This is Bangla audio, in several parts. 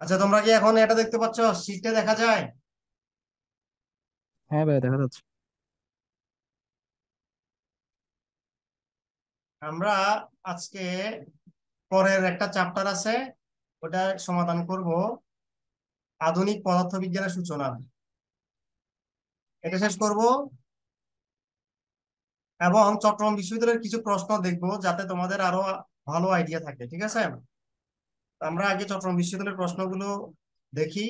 আচ্ছা তোমরা কি এখন এটা দেখতে পাচ্ছ? শীটে দেখা যায়? হ্যাঁ ভাই দেখা যাচ্ছে। আমরা আজকে পরের একটা চ্যাপ্টার আছে ওটা সমাধান করব। আধুনিক পদার্থবিজ্ঞানের সূচনা। এটা শেষ করব। এবং চট্টগ্রাম বিশ্ববিদ্যালয়ের কিছু প্রশ্ন দেখব যাতে তোমাদের আরও ভালো আইডিয়া থাকে ঠিক আছে? আমরা আগে চট্টগ্রাম বিশ্ববিদ্যালয়ের প্রশ্নগুলো দেখি।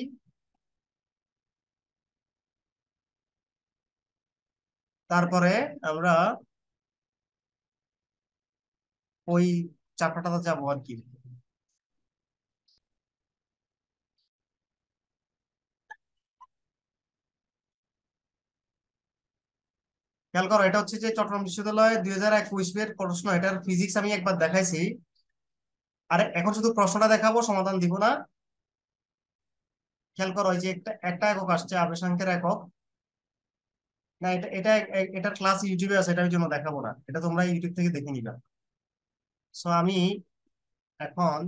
তারপরে আমরা ওই চ্যাপ্টারটাতে যাব আর কি। খেয়াল করো, এটা হচ্ছে যে চট্টগ্রাম বিশ্ববিদ্যালয়ে দুই হাজার একুশ এর প্রশ্ন, এটার ফিজিক্স আমি একবার দেখাইছি। আর এখন শুধু প্রশ্নটা দেখাবো, সমাধান দিব না। খেয়াল করো যে একটা একটা একক আসছে, আবেশাঙ্কের একক। না, এটা এটা, এটার ক্লাস ইউটিউবে আছে, এটার জন্য দেখাবো না। এটা তোমরা ইউটিউব থেকে দেখে নিবা। সো আমি এখন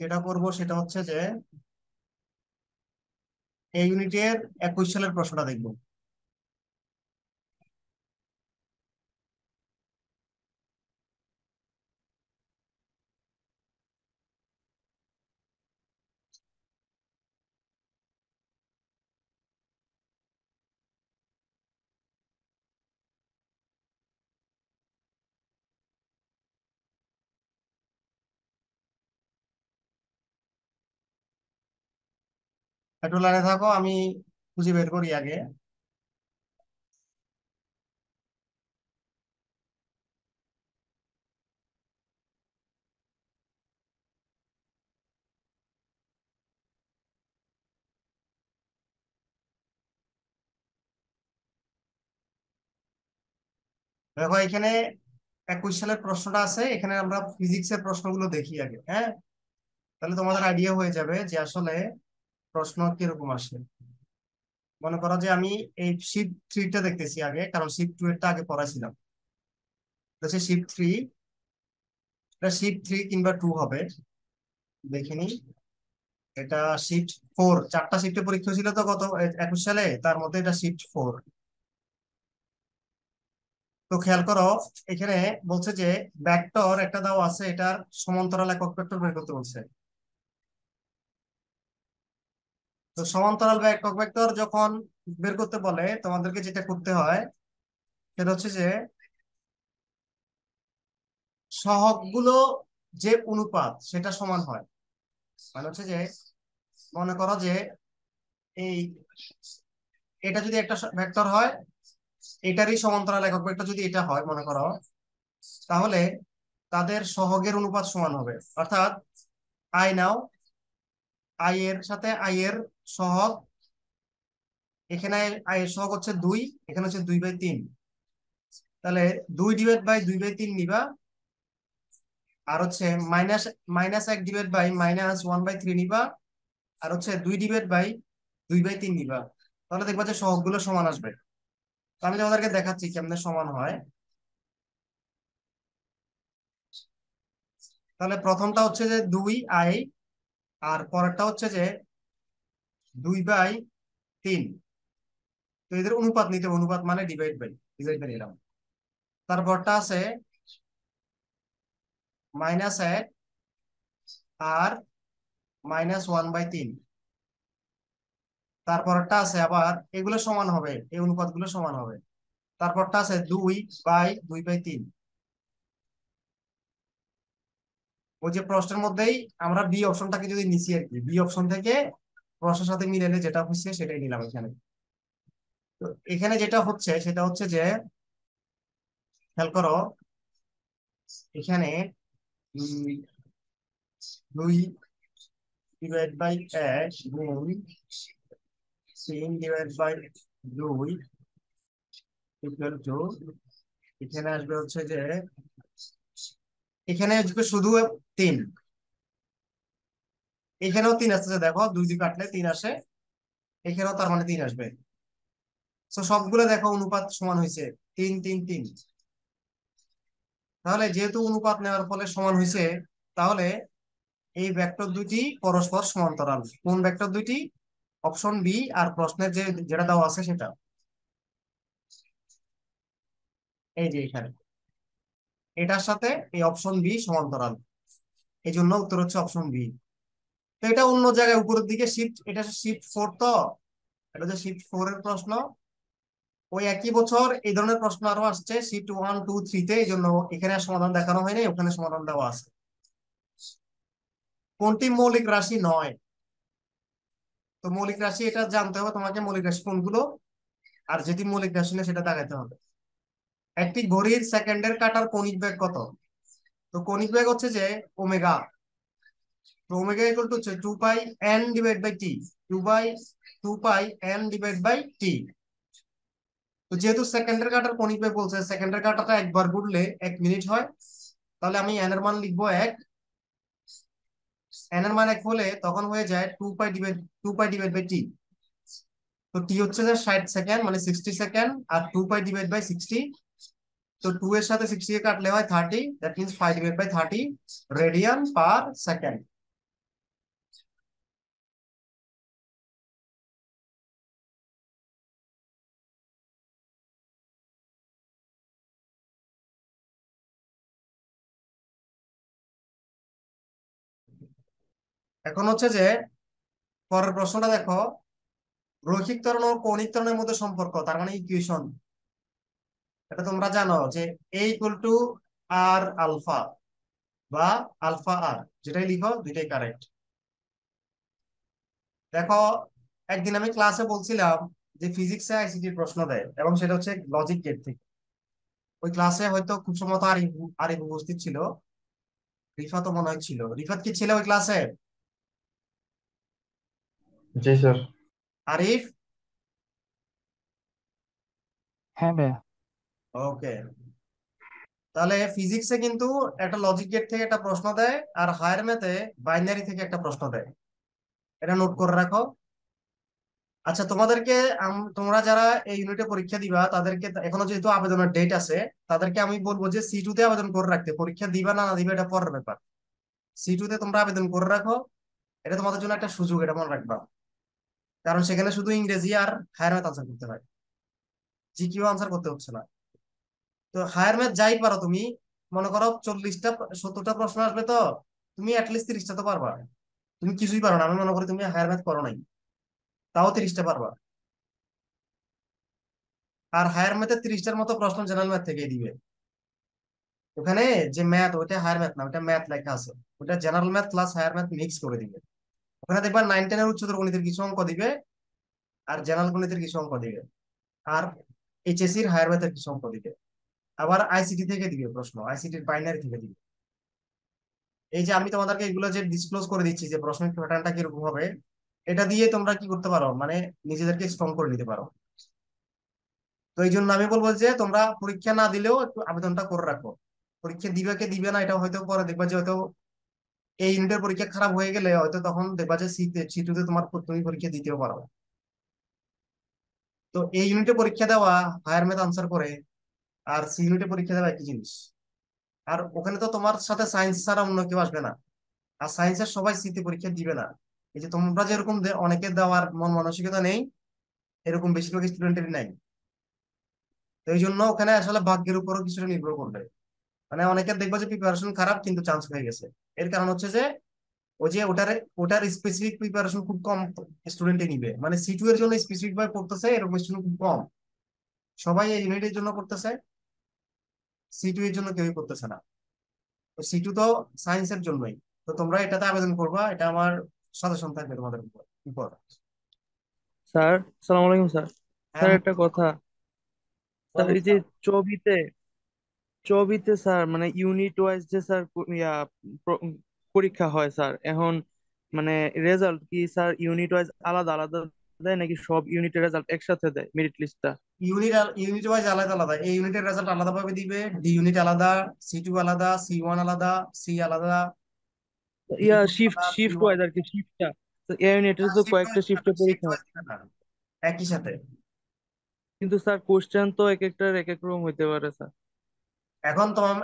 যেটা করব সেটা হচ্ছে যে, এই ইউনিটের একুশ সালের প্রশ্নটা দেখব। একটু লাইনে থাকো, আমি খুঁজে বের করি আগে। দেখো, এখানে একুশ সালের প্রশ্নটা আছে, এখানে আমরা ফিজিক্স এর প্রশ্নগুলো দেখি আগে হ্যাঁ? তাহলে তোমাদের আইডিয়া হয়ে যাবে যে আসলে প্রশ্ন কীরকম আসে মনে করো যে আমি এই শিফট থ্রিটা দেখতেছি আগে, কারণ শিফট টু এরটা আগে পড়াছিলাম হচ্ছে শিফট থ্রি এটা শিফট থ্রি কিংবা টু হবে। দেখিনি এটা শিফট ফোর চারটা শিফটে পরীক্ষা ছিল তো গত একুশ সালে, তার মধ্যে এটা শিফট ফোর তো খেয়াল করো, এখানে বলছে যে ভেক্টর একটা দাও আছে, এটার সমান্তরাল একক ভেক্টর বের করতে বলছে। তো সমান্তরাল বা একক ভেক্টর যখন বের করতে বলে, তোমাদেরকে যেটা করতে হয়, সেটা হচ্ছে যে সহগগুলো যে অনুপাত, সেটা সমান হয়। মানে হচ্ছে যে, মনে করো যে এই এটা যদি একটা ভেক্টর হয়, এটারই সমান্তরাল একক ভেক্টর যদি এটা হয়, মনে করো, তাহলে তাদের সহগের অনুপাত সমান হবে। অর্থাৎ আই নাও আই এর সাথে আই এর সহগ, এখানে সহগ হচ্ছে দুই, এখানে হচ্ছে দুই বাই তিন। তাহলে দুই ডিভাইড বাই দুই বাই তিন নিবা। আর হচ্ছে মাইনাস মাইনাস এক divide by minus one by three নিবা। আর হচ্ছে দুই ডিভাইড বাই দুই বাই তিন নিবা। তাহলে দেখবা যে সহগগুলো সমান আসবে। আমি তোমাদেরকে দেখাচ্ছি কেমনে সমান হয়। তাহলে প্রথমটা হচ্ছে যে দুই আই, আর পরেরটা হচ্ছে যে দুই বাই তিন। তো এদের অনুপাত নিতে অনুপাত মানে ডিভাইড বাই ডিভাইড বাই নিলাম তারপরটা আছে মাইনাস এক আর মাইনাস ওয়ান বাই তিন। তারপরটা আছে আবার এগুলো সমান হবে, এই অনুপাতগুলো সমান হবে। তারপরটা আছে দুই বাই দুই বাই তিন। ওই যে প্রশ্নের মধ্যেই আমরা বি অপশনটাকে যদি নিছি আর কি বি অপশন থেকে প্রশ্নের সাথে মিলালে যেটা হচ্ছে সেটাই নিলাম এখানে। তো এখানে যেটা হচ্ছে, সেটা হচ্ছে যে, খেয়াল করো, এখানে দুই ডিভাইড বাই এক গুণ তিন ডিভাইড বাই দুই ইকুয়াল টু এখানে আসবে হচ্ছে যে, এখানে আসবে শুধু তিন। এখানেও তিন আসতেছে, দেখো, দুই দুই কাটলে তিন আসে। এখানেও তার মানে তিন আসবে। তো সবগুলো দেখো অনুপাত সমান হয়েছে। তিন তিন তিন। তাহলে যেহেতু অনুপাত নেওয়ার ফলে সমান হয়েছে, তাহলে এই ভেক্টর দুইটি পরস্পর সমান্তরাল। কোন ভেক্টর দুইটি? অপশন বি আর প্রশ্নের যে, যেটা দেওয়া আছে সেটা। এই যে এখানে। এটার সাথে এই অপশন বি সমান্তরাল। এই জন্য উত্তর হচ্ছে অপশন বি তো এটা অন্য জায়গায় উপরের দিকে শিফট এটা শিফট ফোর তো? এটা হচ্ছে শিফট ফোর এর প্রশ্ন। ওই একই বছর এই ধরনের প্রশ্ন আরও আসছে শিফট ওয়ান টু থ্রিতে এই জন্য এখানে সমাধান দেখানো হয়নি, ওখানে সমাধান দেওয়া আছে। কোনটি মৌলিক রাশি নয়? তো মৌলিক রাশি এটা জানতে হবে তোমাকে, মৌলিক রাশি কোনগুলো? আর যেটি মৌলিক রাশি না, সেটা দেখাতে হবে। একটি ঘড়ির সেকেন্ডের কাটার কণিক বেগ কত? তো কণিক বেগ হচ্ছে যে ওমেগা। তো ওমেগা ইকুয়াল টু হচ্ছে two pi N divide by T two by two pi N divide by T তো যেহেতু সেকেন্ডের কাটার কণিক বেগ বলছে সেকেন্ডের কাটাটা একবার ঘুরলে এক মিনিট হয়। তাহলে আমি এন এর মান লিখব এক। এন এর মান এক হলে তখন হয়ে যায় two pi divide two pi divide by T তো টি হচ্ছে যে ষাট সেকেন্ড মানে sixty second R two pi divide by sixty তো টু এর সাথে সিক্সটি কাটলে হয় thirty that means five divide by thirty radian per second এখন হচ্ছে যে, পরের প্রশ্নটা দেখো। রৈখিক ত্বরণ ও কৌণিক ত্বরণের মধ্যে সম্পর্ক, তার মানে ইকুয়েশন এটা তোমরা জানো যে A equal to R alpha বা আলফা আর যেটাই লিখো দুইটাই কারেক্ট দেখো, একদিন আমি ক্লাসে বলছিলাম যে ফিজিক্সে আইসিটির প্রশ্ন দেয়, এবং সেটা হচ্ছে লজিক গেট থেকে। ওই ক্লাসে হয়তো খুব সম্ভবত আরিফ উপস্থিত ছিল। রিফাত মনে হয় ছিল। রিফাত কি ছিল ওই ক্লাসে জি স্যার আরিফ? হ্যাঁ ভাইয়া। ওকে। তাহলে ফিজিক্সে কিন্তু একটা লজিক গেট থেকে একটা প্রশ্ন দেয় আর হায়ার ম্যাথে বাইনারি থেকে একটা প্রশ্ন দেয়। এটা নোট করে রাখো। আচ্ছা তোমাদেরকে তোমরা যারা এই ইউনিটে পরীক্ষা দিবা তাদেরকে এখনও যেহেতু আবেদনের ডেট আছে তাদেরকে আমি বলব যে সি টু তে আবেদন করে রাখতে। পরীক্ষা দিবা না না দিবা এটা পরের ব্যাপার। সি টু তে তোমরা আবেদন করে রাখো। এটা তোমাদের জন্য একটা সুযোগ এটা মনে রাখবা। কারণ সেখানে শুধু ইংরেজি আর হায়ার ম্যাথ আনসার করতে হয়। জিকিউ আনসার করতে হচ্ছে না। তো হায়ার ম্যাথ যাই পারো তুমি, মনে করো চল্লিশটা, সত্তরটা প্রশ্ন আসবে তো, তুমি অ্যাটলিস্ট তিরিশটা তো পারবা। তুমি কিছুই পারো না, আমি মনে করি তুমি হায়ার ম্যাথ করো নাই। তাও তিরিশটা পারবা। আর হায়ার ম্যাথে তিরিশটার মতো প্রশ্ন জেনারেল ম্যাথ থেকে দিবে। ওখানে যে ম্যাথ ওইটা হায়ার ম্যাথ না ওটা ম্যাথ লেখা আছে। ওটা general math plus higher math mix করে দিবে। ওখানে দেখবা নাইন টেনের উচ্চতর গণিতের কিছু অঙ্ক দিবে আর জেনারেল গণিতের কিছু অঙ্ক দিবে আর এইচএসসির হায়ার ম্যাথের কিছু অঙ্ক দিবে। আবার আইসিটি থেকে দিবে প্রশ্ন আইসিটির বাইনারি থেকে দিবে। এই যে আমি তোমাদেরকে এগুলো যে ডিসক্লোজ করে দিচ্ছি যে প্রশ্নের প্যাটার্নটা কীরকম হবে, এটা দিয়ে তোমরা কি করতে পারো? মানে নিজেদেরকে স্ট্রং করে নিতে পারো। তো এই জন্য আমি বলব যে তোমরা পরীক্ষা না দিলেও একটু আবেদনটা করে রাখো। পরীক্ষা দিবে কে দিবে না এটা হয়তো পরে দেখবা যে হয়তো এই ইউনিটের পরীক্ষা খারাপ হয়ে গেলে হয়তো তখন দেখবা যে সিতে সিটুতে তোমার তুমি পরীক্ষা দিতেও পারো। তো এই ইউনিটে পরীক্ষা দেওয়া হায়ার ম্যাথ আনসার করে, আর সি ইউনিটে পরীক্ষা দেওয়া একই জিনিস। আর ওখানে তো তোমার সাথে সায়েন্স ছাড়া অন্য কেউ আসবে না। আর সায়েন্সের সবাই সিতে পরীক্ষা দিবে না। এই যে তোমরা যেরকম অনেকের দেওয়ার মন মানসিকতা নেই, এরকম বেশিরভাগ স্টুডেন্টেরই নাই। তো এই জন্য ওখানে আসলে ভাগ্যের উপরও কিছুটা নির্ভর করবে। মানে অনেকের দেখব যে প্রিপারেশন খারাপ কিন্তু চান্স হয়ে গেছে। এর কারণ হচ্ছে যে ওই যে ওটার ওটার স্পেসিফিক প্রিপারেশন খুব কম স্টুডেন্টে নিবে। মানে সি টু এর জন্য স্পেসিফিক ভাবে পড়তেছে এরকম স্টুডেন্ট খুব কম। সবাই এই ইউনিটের জন্য করতেছে সি টু এর জন্য কেউই করতেছে না। তো সি টু তো সায়েন্সের জন্যই। তো তোমরা এটাতে আবেদন করবা এটা আমার সাজেশন থাকবে তোমাদের উপর স্যার সালাম আলাইকুম স্যার। স্যার হ্যাঁ। একটা কথা। স্যার এই যে চবিতে চবিতে স্যার মানে ইউনিট ওয়াইজ যে স্যার ইয়া পরীক্ষা হয় স্যার এখন মানে রেজাল্ট কি স্যার ইউনিট ওয়াইজ আলাদা আলাদা দেয় নাকি সব ইউনিটের রেজাল্ট একসাথে দেয় মেরিট লিস্টটা ইউনিট ইউনিট ওয়াইজ আলাদা আলাদা এই ইউনিটের রেজাল্ট আলাদা ভাবে দিবে ডি ইউনিট আলাদা সি টু আলাদা সি ওয়ান আলাদা সি আলাদা। ইয়া শিফট শিফট ওয়াইজ আর কি শিফটটা এ ইউনিটের তো কয়েকটা শিফটে পরীক্ষা হয় একই সাথে। কিন্তু স্যার কোশ্চেন তো এক একটার এক এক রকম হইতে পারে স্যার। এখন তোমার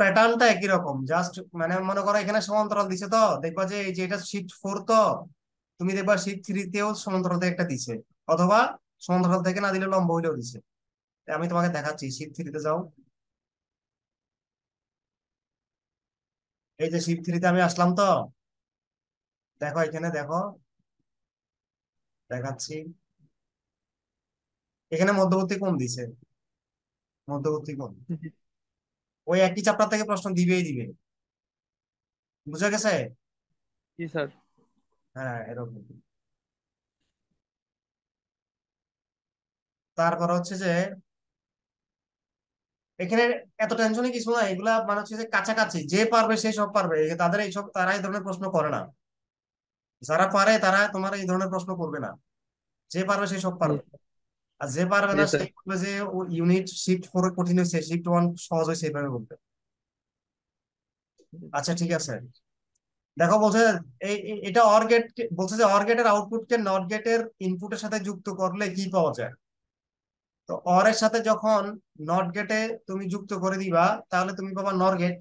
প্যাটার্নটা একই রকম। জাস্ট মানে মনে করো এখানে সমান্তরাল দিছে তো, দেখবা যে এই যে এটা শিফট ফোর তো, তুমি দেখবা শিফট থ্রিতেও সমান্তরাল থেকে একটা দিছে, অথবা সমান্তরাল থেকে না দিলে লম্ব হইলেও দিছে। আমি তোমাকে দেখাচ্ছি শিফট থ্রিতে যাও। এই যে শিফট থ্রিতে আমি আসলাম তো, দেখো এখানে দেখো, দেখাচ্ছি। এখানে মধ্যবর্তী কোণ দিছে, মধ্যবর্তী কোণ। ওই একই চ্যাপ্টার থেকে প্রশ্ন দিবেই দিবে। বুঝা গেছে? জি স্যার। হ্যাঁ এরকম। তারপর হচ্ছে যে এখানে এত টেনশনে কিছু না এগুলা মানে হচ্ছে যে কাছাকাছি যে পারবে সে সব পারবে তাদের এইসব তারা এই ধরনের প্রশ্ন করে না। যারা পারে তারা তোমার এই ধরনের প্রশ্ন করবে না। যে পারবে সে সব পারবে। আর যে পারবে না সে বলবে যে ইউনিট শিফট ফোর কঠিন হয়েছে শিফট ওয়ান সহজ হয়েছে এইভাবে বলবে আচ্ছা ঠিক আছে। দেখো বলছে এই এটা অর গেট বলছে যে অর গেটের আউটপুটকে নট গেটের ইনপুটের সাথে যুক্ত করলে কি পাওয়া যায়? তো অর এর সাথে যখন নট গেটে তুমি যুক্ত করে দিবা তাহলে তুমি পাবা নর গেট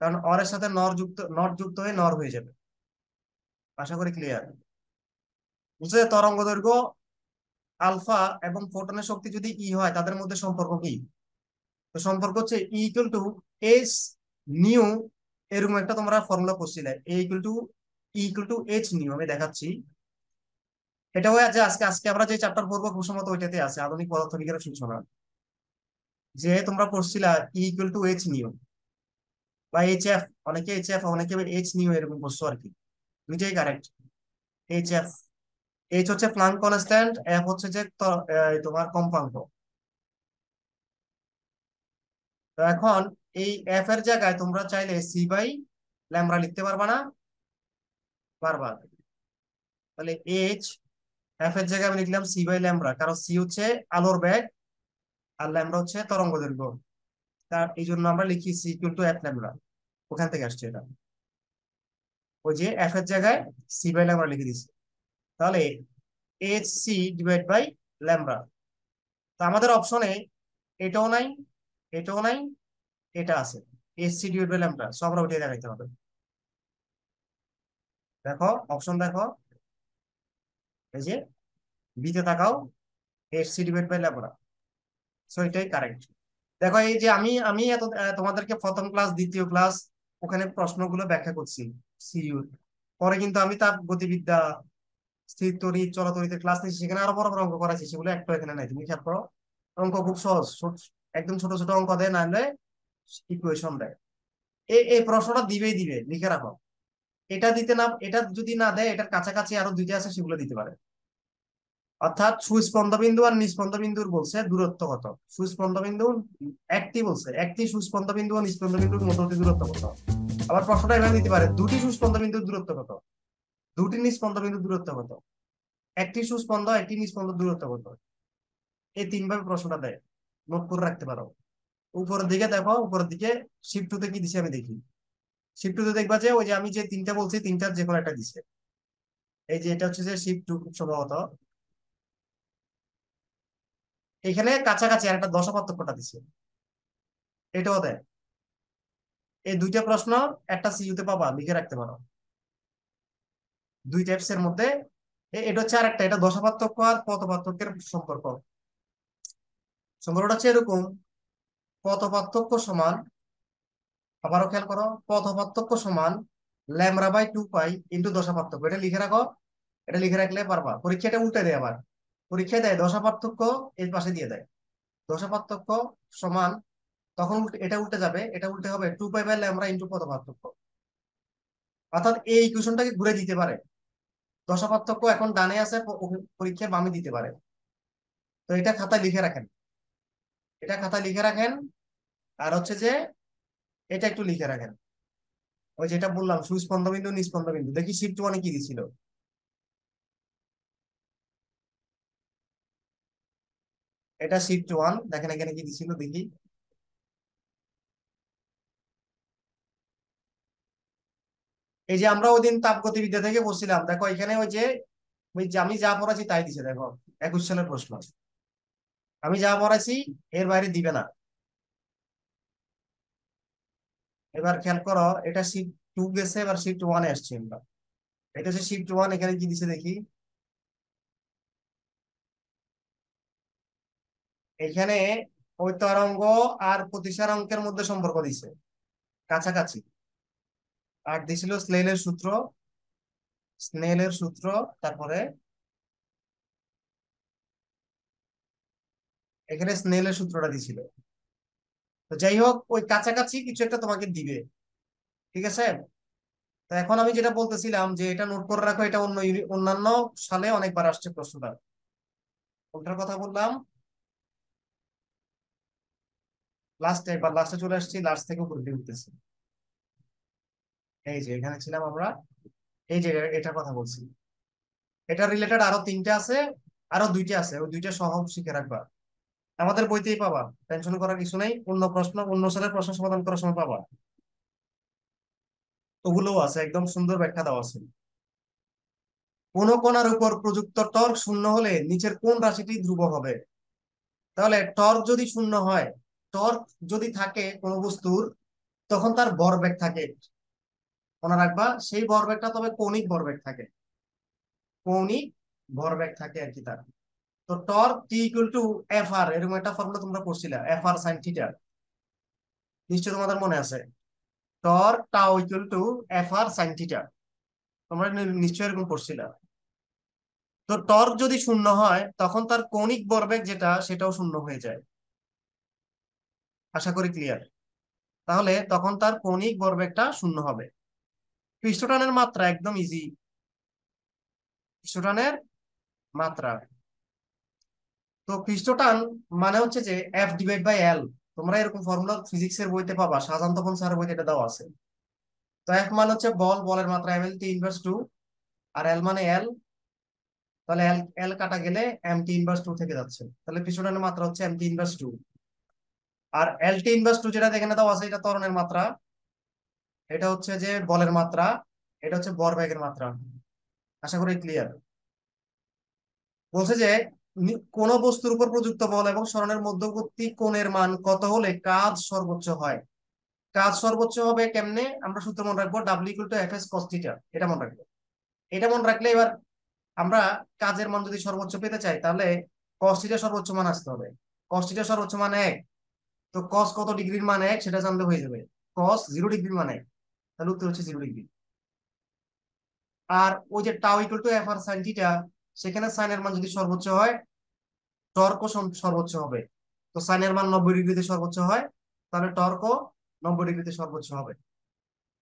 কারণ অর এর সাথে নর যুক্ত নট যুক্ত হয়ে নর হয়ে যাবে। আশা করি ক্লিয়ার বুঝছে তরঙ্গ দৈর্ঘ্য আলফা এবং ফোটনের শক্তি যদি ই হয়, তাদের মধ্যে সম্পর্ক কি? তো সম্পর্ক হচ্ছে E equal to S nu এরকম একটা তোমরা ফর্মুলা করছিলে। A equal to E equal to H nu আমি দেখাচ্ছি। এটা হয়ে আছে আজকে আজকে আমরা যে চ্যাপ্টার পড়ব, খুব সম্ভবত ওইটাতে আছে, আধুনিক পদার্থবিজ্ঞানের সূচনা। যে তোমরা পড়ছিলা E equal to H nu বা এইচ এফ অনেকে এইচ এফ অনেকে এইচ নিউ এরকম করছ আর কি। দুইটাই কারেক্ট এইচ এফ এইচ হচ্ছে প্লাঙ্ক কনস্ট্যান্ট এফ হচ্ছে যে তোমার কম্পাঙ্ক তো এখন এই এফ এর জায়গায় তোমরা চাইলে সি বাই ল্যামরা লিখতে পারবা না পারবা তাহলে এইচ এফ এর জায়গায় আমি লিখলাম সি বাই ল্যামরা কারণ সি হচ্ছে আলোর ব্যাগ আর ল্যামরা হচ্ছে তরঙ্গ দৈর্ঘ্য। তার এই জন্য আমরা লিখি C equal to F lambda ওখান থেকে আসছে এটা। ওই যে এফ এর জায়গায় সি বাই ল্যামরা লিখে দিচ্ছি তাহলে H C divide by lambda তো আমাদের অপশনে এটাও নাই এটাও নাই, এটা আছে। H C divide by lambda সব আমরা ওইটাই দেখাইতে হবে। দেখো অপশন দেখো। এই যে বিতে তাকাও H C divide by lambda so এটাই কারেক্ট দেখো, এই যে আমি আমি এত তোমাদেরকে প্রথম ক্লাস দ্বিতীয় ক্লাস ওখানে প্রশ্নগুলো ব্যাখ্যা করছি সিইউর পরে কিন্তু আমি তার গতিবিদ্যা স্থির ক্লাস নিয়েছি, সেখানে আরও বড় বড় অঙ্ক সেগুলো এখানে নাই, তুমি খেয়াল করো। অঙ্ক খুব সহজ একদম ছোট ছোট অঙ্ক দেয়, না হলে ইকুয়েশন দেয়। এই এই প্রশ্নটা দিবেই দিবে, লিখে রাখো। এটা দিতে না, এটা যদি না দেয়, এটার কাছাকাছি আরও দুইটা আছে, সেগুলো দিতে পারে। অর্থাৎ সুস্পন্দ বিন্দু আর নিস্পন্দ বিন্দুর বলছে দূরত্ব কত? সুস্পন্দ বিন্দু একটি বলছে, একটি সুস্পন্দ বিন্দু ও নিস্পন্দ বিন্দুর মধ্যবর্তী দূরত্ব কত? আবার প্রশ্নটা এভাবে দিতে পারে, দুটি সুস্পন্দ বিন্দুর দূরত্ব কত? দুটি নিস্পন্দ বিন্দুর দূরত্ব কত? একটি সুস্পন্দ, একটি নিস্পন্দ দূরত্ব কত? এই তিন ভাবে প্রশ্নটা দেয়। নোট করে রাখতে পারো। উপরের দিকে দেখো, উপরের দিকে শিফট টুতে কি দিছে আমি দেখি। শিফট টুতে দেখবা যে ওই যে আমি যে তিনটা বলছি, তিনটার যে কোনো একটা দিছে। এই যে এটা হচ্ছে যে শিফট টু খুব সম্ভবত। এখানে কাছাকাছি আর একটা দশ পার্থক্যটা দিছে। এটাও দেয়। এই দুইটা প্রশ্ন একটা সিইউতে পাবা, লিখে রাখতে পারো। দুই টাইপস এর মধ্যে এটা হচ্ছে আরেকটা, এটা দশা পার্থক্য আর পথ পার্থক্যের সম্পর্ক। সম্পর্কটা হচ্ছে এরকম পথ পার্থক্য সমান, আবারও খেয়াল করো পথ পার্থক্য সমান lambda by two pi into দশা পার্থক্য এটা লিখে রাখো, এটা লিখে রাখলে পারবা। পরীক্ষাটা উল্টে দেয় আবার। পরীক্ষায় দেয় দশা পার্থক্য এর পাশে দিয়ে দেয়। দশা পার্থক্য সমান, তখন এটা উল্টে যাবে, এটা উল্টে হবে two pi by lambda into পথ পার্থক্য অর্থাৎ এই ইকুয়েশনটাকে ঘুরে দিতে পারে। দশা পার্থক্য এখন ডানে আছে, প- ও- পরীক্ষায় বামে দিতে পারে। তো এটা খাতায় লিখে রাখেন। এটা খাতায় লিখে রাখেন, আর হচ্ছে যে এটা একটু লিখে রাখেন। ওই যেটা বললাম সুস্পন্দ বিন্দু নিস্পন্দ বিন্দু দেখি শিফট ওয়ানে কি দিছিল। এটা শিফট ওয়ান দেখেন এখানে কি দিছিল, দেখি। এই যে আমরা ওই দিন তাপগতিবিদ্যা থেকে বলছিলাম দেখো এখানে ওই যে আমি যা পড়াচ্ছি তাই দিছে, দেখো, একুশ সালের প্রশ্ন। আমি যা পড়াইছি এর বাইরে দিবে না। এবার খেয়াল করো, এটা শিফট টু গেছে, এবার শিফট ওয়ানে আসছি আমরা। এটা হচ্ছে শিফট ওয়ান এখানে কি দিছে দেখি? এখানে ওই তরঙ্গ আর প্রতিসার অঙ্কের মধ্যে সম্পর্ক দিছে, কাছাকাছি। আর দিছিল স্নেলের সূত্র স্নেলের সূত্র, তারপরে এখানে স্নেলের সূত্রটা দিছিল। তো যাই হোক, ওই কাছাকাছি কিছু একটা তোমাকে দিবে। ঠিক আছে? তো এখন আমি যেটা বলতেছিলাম যে এটা নোট করে রাখো, এটা অন্য অন্যান্য সালে অনেকবার আসছে প্রশ্নটা। কোনটার কথা বললাম। লাস্টে এবার লাস্টে চলে আসছি লাস্ট থেকে উপর উঠতেছি। এই যে এখানে ছিলাম আমরা, এই যে এটা কথা বলছি। এটা রিলেটেড আরও তিনটা আছে, আরও দুইটা আছে, ওই দুইটা সহ শিখে রাখবা। আমাদের বইতেই পাবা টেনশন করার কিছু নেই, অন্য প্রশ্ন, অন্য সালের প্রশ্ন সমাধান করার সময় পাবা। ওগুলোও আছে, একদম সুন্দর ব্যাখ্যা দেওয়া আছে। কোন কোনার উপর প্রযুক্ত টর্ক শূন্য হলে নিচের কোন রাশিটি ধ্রুব হবে? তাহলে টর্ক যদি শূন্য হয়, টর্ক যদি থাকে কোন বস্তুর, তখন তার ভরবেগ থাকে। মনে রাখবা, সেই ভরবেগটা তবে কৌণিক ভরবেগ থাকে। কৌণিক ভরবেগ থাকে আর কি তার। তো torque T equal to F R এরকম একটা ফর্মুলা তোমরা পড়ছিলে এফ আর সাইন থিটা নিশ্চয় তোমাদের মনে আছে। Torque tau equal to F R sine theta তোমরা নিশ্চয় এরকম পড়ছিলে তো টর্ক যদি শূন্য হয়, তখন তার কৌণিক ভরবেগ যেটা, সেটাও শূন্য হয়ে যায়। আশা করি ক্লিয়ার তাহলে তখন তার কৌণিক ভরবেগটা শূন্য হবে। পৃষ্ঠটানের মাত্রা একদম ইজি পৃষ্ঠটানের মাত্রা। তো পৃষ্ঠটান মানে হচ্ছে যে এফ ডিভাইড বাই এল তোমরা এরকম ফর্মুলা ফিজিক্স এর বইতে পাবা সাজান তখন স্যার বইতে এটা দেওয়া আছে। তো এফ মানে হচ্ছে বল, বলের মাত্রা M L T inverse two R L মানে এল তাহলে এল এল কাটা গেলে এম টি ইনভার্স টু থেকে যাচ্ছে। তাহলে পৃষ্ঠটানের মাত্রা হচ্ছে M T inverse two R L T inverse two যেটা এখানে দেওয়া আছে এটা ত্বরণের মাত্রা। এটা হচ্ছে যে বলের মাত্রা, এটা হচ্ছে ভরবেগের মাত্রা। আশা করি ক্লিয়ার বলছে যে কোন বস্তুর উপর প্রযুক্ত বল এবং স্মরণের মধ্যবর্তী কোণের মান কত হলে কাজ সর্বোচ্চ হয়? কাজ সর্বোচ্চ হবে কেমনে? আমরা সূত্র মনে রাখব W two F S cos theta এটা মনে রাখব। এটা মনে রাখলে এবার আমরা কাজের মান যদি সর্বোচ্চ পেতে চাই, তাহলে কস থিটা সর্বোচ্চ মান আসতে হবে। কস থিটা সর্বোচ্চ মান এক। তো কস কত ডিগ্রির মান এক? সেটা জানলে হয়ে যাবে। কস জিরো ডিগ্রির মান এক। তাহলে উত্তর হচ্ছে জিরো ডিগ্রি আর ওই যে tau equal to F R sine theta সেখানে সাইনের মান যদি সর্বোচ্চ হয় টর্কও সর্বোচ্চ হবে। তো সাইনের মান নব্বই ডিগ্রিতে সর্বোচ্চ হয়, তাহলে টর্কও নব্বই ডিগ্রিতে সর্বোচ্চ হবে।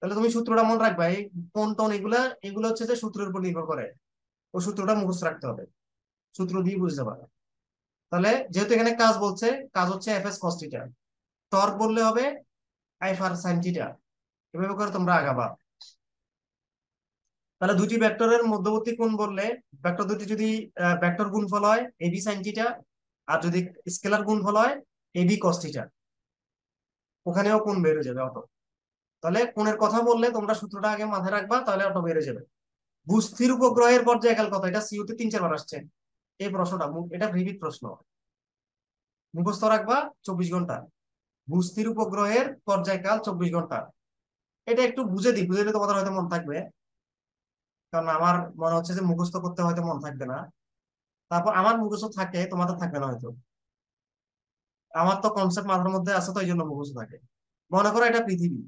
তাহলে তুমি সূত্রটা মনে রাখবা, এই কোন টন এগুলা, এগুলো হচ্ছে যে সূত্রের উপর নির্ভর করে। ও সূত্রটা মুখস্থ রাখতে হবে। সূত্র দিয়ে বুঝতে পারে। তাহলে যেহেতু এখানে কাজ বলছে, কাজ হচ্ছে এফ এস কস্টিটা টর্ক বললে হবে এফ আর সাইন থিটা এভাবে করে তোমরা আগাবা। তাহলে দুটি ভেক্টরের মধ্যবর্তী কোণ বললে, ভেক্টর দুটি যদি ভেক্টর গুণফল হয় এবি সাইন থিটা আর যদি স্কেলার গুণফল হয় এবি কস থিটা ওখানেও কোণ বেড়ে যাবে অটো। তাহলে কোণের কথা বললে তোমরা সূত্রটা আগে মাথায় রাখবা, তাহলে অটো বেড়ে যাবে। বুস্থির উপগ্রহের পর্যায়কাল কত? এটা সিউতে তিন চারবার আসছে। এই প্রশ্নটা এটা ভিভিড প্রশ্ন। মুখস্থ রাখবা, চব্বিশ ঘণ্টা। বুস্থির উপগ্রহের পর্যায়কাল চব্বিশ ঘণ্টা। এটা একটু বুঝে দিই, বুঝে দিলে তোমাদের হয়তো মন থাকবে। কারণ আমার মনে হচ্ছে যে মুখস্থ করতে হয়তো মন থাকবে না। তারপর আমার মুখস্থ থাকে, তোমাদের থাকবে না হয়তো। আমার তো কনসেপ্ট মাথার মধ্যে আছে তো এই জন্য মুখস্থ থাকে। মনে করো এটা পৃথিবী।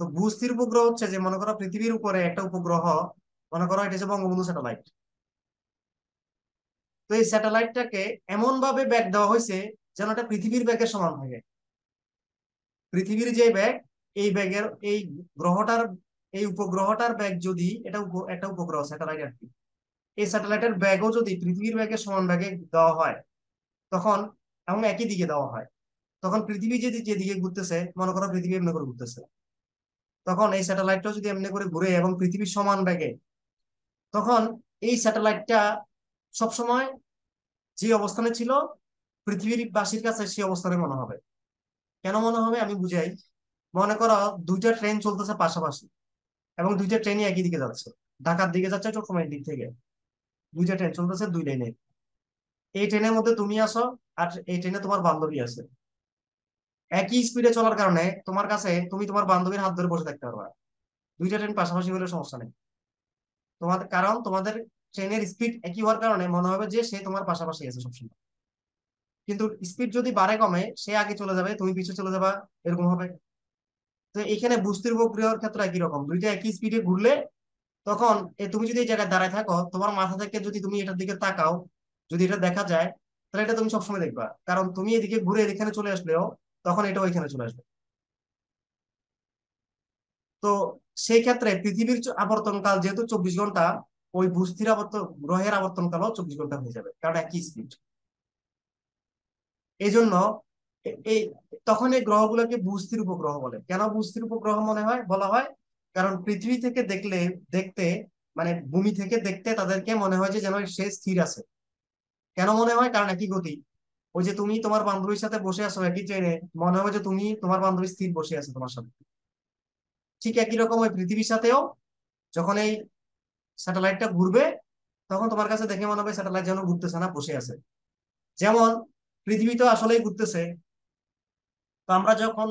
তো ভূস্থির উপগ্রহ হচ্ছে যে, মনে করো পৃথিবীর উপরে একটা উপগ্রহ, মনে করো এটা হচ্ছে বঙ্গবন্ধু স্যাটেলাইট। তো এই স্যাটেলাইটটাকে এমন ভাবে ব্যাগ দেওয়া হয়েছে যেন এটা পৃথিবীর ব্যাগের সমান থাকে। পৃথিবীর যে ব্যাগ এই ব্যাগের, এই গ্রহটার, এই উপগ্রহটার ব্যাগ যদি, এটা একটা উপগ্রহ, স্যাটেলাইট আর কি। এই স্যাটেলাইটের ব্যাগও যদি পৃথিবীর ব্যাগের সমান ব্যাগে দেওয়া হয়, তখন, এবং একই দিকে দেওয়া হয়, তখন পৃথিবী যদি যেদিকে ঘুরতেছে, মনে করো পৃথিবী এমনি করে ঘুরতেছে, তখন এই স্যাটেলাইটটাও যদি এমনি করে ঘুরে এবং পৃথিবীর সমান ব্যাগে, তখন এই স্যাটেলাইটটা সবসময় যে অবস্থানে ছিল, পৃথিবীর বাসীর কাছে সেই অবস্থানে মনে হবে। কেন মনে হবে? আমি বুঝাই। মনে করো দুইটা ট্রেন চলতেছে পাশাপাশি এবং দুইটা ট্রেনই একই দিকে যাচ্ছে। ঢাকার দিকে যাচ্ছে, চট্টগ্রামের দিক থেকে। দুইটা ট্রেন চলতেছে দুই লাইনে এই ট্রেনের মধ্যে তুমি আসো আর এই ট্রেনে তোমার বান্ধবী আছে। একই স্পিডে চলার কারণে তোমার কাছে তুমি তোমার বান্ধবীর হাত ধরে বসে থাকতে পারবা দুইটা ট্রেন পাশাপাশি হলে সমস্যা নেই। তোমাদের কারণ তোমাদের ট্রেনের স্পিড একই হওয়ার কারণে মনে হবে যে সে তোমার পাশাপাশি আছে সবসময়। কিন্তু স্পিড যদি বাড়ে কমে, সে আগে চলে যাবে, তুমি পিছনে চলে যাবা, এরকম হবে। তো এখানে বুস্তির প্রক্রিয়ার ক্ষেত্রে একই রকম দুইটা একই স্পিডে ঘুরলে তখন তুমি যদি এই জায়গায় দাঁড়ায় থাকো, তোমার মাথা থেকে যদি তুমি এটার দিকে তাকাও, যদি এটা দেখা যায়, তাহলে এটা তুমি সবসময় দেখবা। কারণ তুমি এদিকে ঘুরে এখানে চলে আসলেও তখন এটা ওইখানে চলে আসবে। তো সেই ক্ষেত্রে পৃথিবীর চ- আবর্তনকাল যেহেতু চব্বিশ ঘণ্টা, ওই বুস্তির আবর্তন গ্রহের আবর্তনকালও চব্বিশ ঘণ্টা হয়ে যাবে, কারণ একই স্পিড এই জন্য এই তখন এই গ্রহগুলোকে বুস্তির উপগ্রহ বলে। কেন বুস্তির উপগ্রহ মনে হয়? বলা হয়, কারণ পৃথিবী থেকে দেখলে, দেখতে মানে ভূমি থেকে দেখতে তাদেরকে মনে হয় যে যেন সে স্থির আছে। কেন মনে হয়? কারণ একই গতি। ওই যে তুমি তোমার বান্ধবীর সাথে বসে আছো একই ট্রেনে মনে হবে যে তুমি তোমার বান্ধবী স্থির বসে আছে তোমার সাথে। ঠিক একই রকম ওই পৃথিবীর সাথেও যখন এই স্যাটেলাইটটা ঘুরবে, তখন তোমার কাছে দেখে মনে হবে স্যাটেলাইট যেন ঘুরতেছে না, বসে আছে। যেমন পৃথিবী তো আসলেই ঘুরতেছে তো আমরা যখন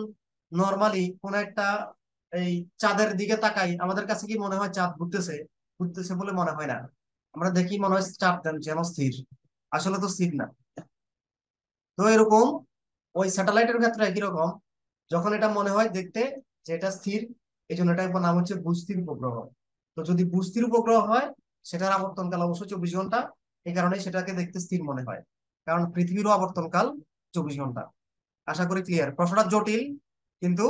নর্মালি কোন একটা এই চাঁদের দিকে তাকাই, আমাদের কাছে কি মনে হয় চাঁদ ঘুরতেছে? ঘুরতেছে বলে মনে হয় না। আমরা দেখি মনে হয় চাঁদ যেন স্থির। আসলে তো স্থির না। তো এরকম ওই স্যাটেলাইটের ক্ষেত্রে একই রকম। যখন এটা মনে হয় দেখতে যে এটা স্থির এই জন্য এটার নাম হচ্ছে বুস্তির উপগ্রহ। তো যদি বুস্তির উপগ্রহ হয়, সেটার আবর্তনকাল অবশ্যই চব্বিশ ঘণ্টা। এই কারণে সেটাকে দেখতে স্থির মনে হয়। কারণ পৃথিবীরও আবর্তনকাল চব্বিশ ঘণ্টা। আশা করি ক্লিয়ার প্রশ্নটা জটিল কিন্তু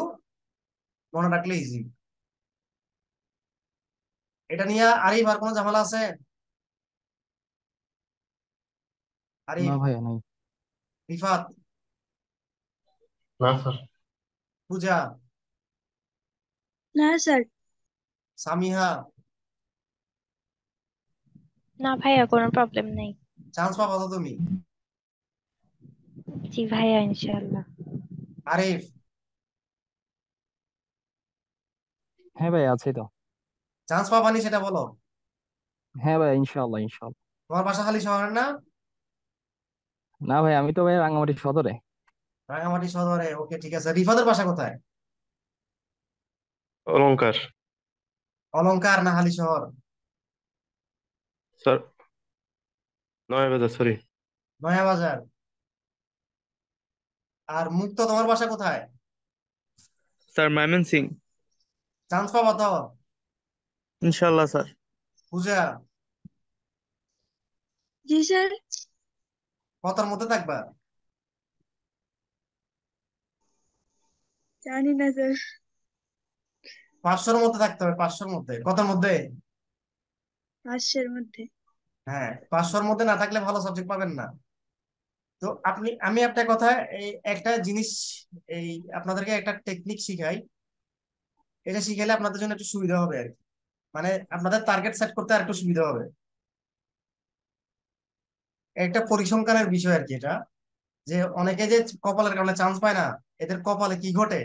মনে রাখলে ইজি এটা নিয়ে আরিফ আর কোনো ঝামেলা আছে? আরিফ? না ভাইয়া নাই। রিফাত? না স্যার। পূজা? না স্যার। সামিহা? না ভাইয়া কোনো প্রবলেম নেই। চান্স পাবো তো তুমি। জি ভাইয়া ইনশাআল্লাহ। আরিফ। হ্যাঁ ভাই আছে তো। চান্স পাবানি সেটা বলো। হ্যাঁ ভাই ইনশাল্লাহ ইনশাল্লাহ তোমার বাসা খালি শহরে না? না ভাই আমি তো ভাই রাঙামাটি সদরে। রাঙামাটি সদরে ওকে ঠিক আছে। রিফাতের বাসা কোথায়? অলংকার। অলংকার না হালি শহর? স্যার নয় বাজার সরি। নয়া বাজার আর মুক্ত তোমার বাসা কোথায়? স্যার ময়মনসিং চান্স পাবা তো? ইনশাল্লাহ স্যার। পূজা জি স্যার। কতার মধ্যে থাকবা? জানি না স্যার। পাঁচশোর মধ্যে থাকতে হবে পাঁচশোর মধ্যে। কথার মধ্যে? পাঁচশোর মধ্যে। হ্যাঁ পাঁচশোর মধ্যে না থাকলে ভালো সাবজেক্ট পাবেন না। তো আপনি, আমি একটা কথা এই একটা জিনিস, এই আপনাদেরকে একটা টেকনিক শিখাই। এটা শিখাইলে আপনাদের জন্য একটু সুবিধা হবে আর মানে আপনাদের টার্গেট সেট করতে আর একটু সুবিধা হবে। একটা পরিসংখ্যানের বিষয় আর কি এটা, যে অনেকে যে কপালের কারণে চান্স পায় না, এদের কপালে কি ঘটে?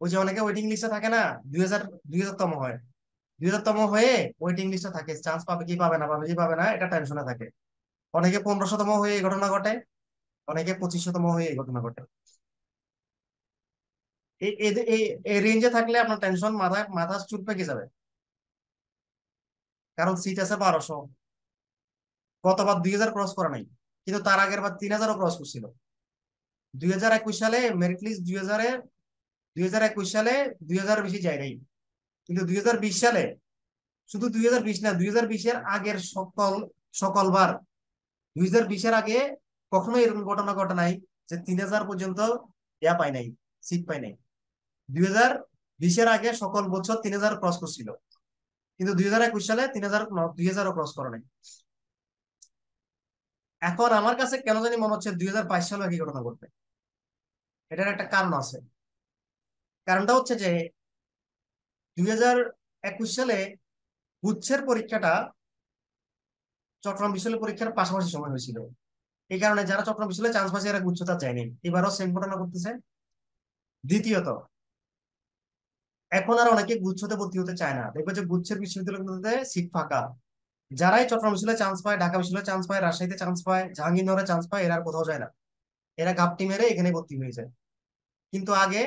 ওই যে অনেকে ওয়েটিং লিস্টে থাকে না, দুই হাজার দুই হাজার তম হয়। দুই হাজার তম হয়ে ওয়েটিং লিস্টে থাকে চান্স পাবে কি পাবে না পাবে কি পাবে না, এটা টেনশনে থাকে। অনেকে পনেরোশোতম হয়ে এই ঘটনা ঘটে। অনেকে পঁচিশশোতম হয়ে এই ঘটনা ঘটে। এই রেঞ্জে থাকলে আপনার টেনশন মাথা মাথা চুল পেকে যাবে। কারণ সিট আছে বারোশো। গতবার দুই হাজার ক্রস করা নাই। কিন্তু তার আগের বার তিন হাজারও ক্রস করছিল। দুই হাজার একুশ সালে মেরিট লিস্ট দুই হাজারে, দুই হাজার একুশ সালে দুই হাজার বেশি যায় নাই। কিন্তু দুই হাজার বিশ সালে শুধু দুই হাজার বিশ না, দুই হাজার বিশের আগের সকল সকল বার দুই হাজার বিশের আগে কখনো এরকম ঘটনা ঘটে নাই যে তিন হাজার পর্যন্ত ইয়া পায় নাই সিট পায় নাই। দুই হাজার আগে সকল বছর তিন হাজার ক্রস করছিল। কিন্তু দুই হাজার একুশ সালে তিন হাজার দুই হাজারও ক্রস করে নাই। এখন আমার কাছে কেন জানি মনে হচ্ছে দুই হাজার বাইশ সালে একই ঘটনা ঘটবে। এটার একটা কারণ আছে। কারণটা হচ্ছে যে দুই হাজার একুশ সালে গুচ্ছের পরীক্ষাটা চট্টগ্রাম বিশ্ববিদ্যালয় পরীক্ষার পাশাপাশি সময় হয়েছিল। এই কারণে যারা চট্টগ্রাম বিশ্ববিদ্যালয়ে চান্স পাচ্ছে এরা গুচ্ছতা যায়নি এবারও সেম ঘটনা করতেছে দ্বিতীয়ত, এখন আর অনেকে গুচ্ছতে ভর্তি হতে চায় না। দেখবে যে গুচ্ছের বিশ্ববিদ্যালয়গুলোতে সিট ফাঁকা। যারাই চট্টগ্রাম বিশ্ববিদ্যালয়ে চান্স পায়, ঢাকা বিশ্ববিদ্যালয়ে চান্স পায়, রাজশাহীতে চান্স পায়, জাহাঙ্গীরনগরে চান্স পায়, এরা আর কোথাও যায় না। এরা গাপটি মেরে এখানে ভর্তি হয়ে যায়। কিন্তু আগে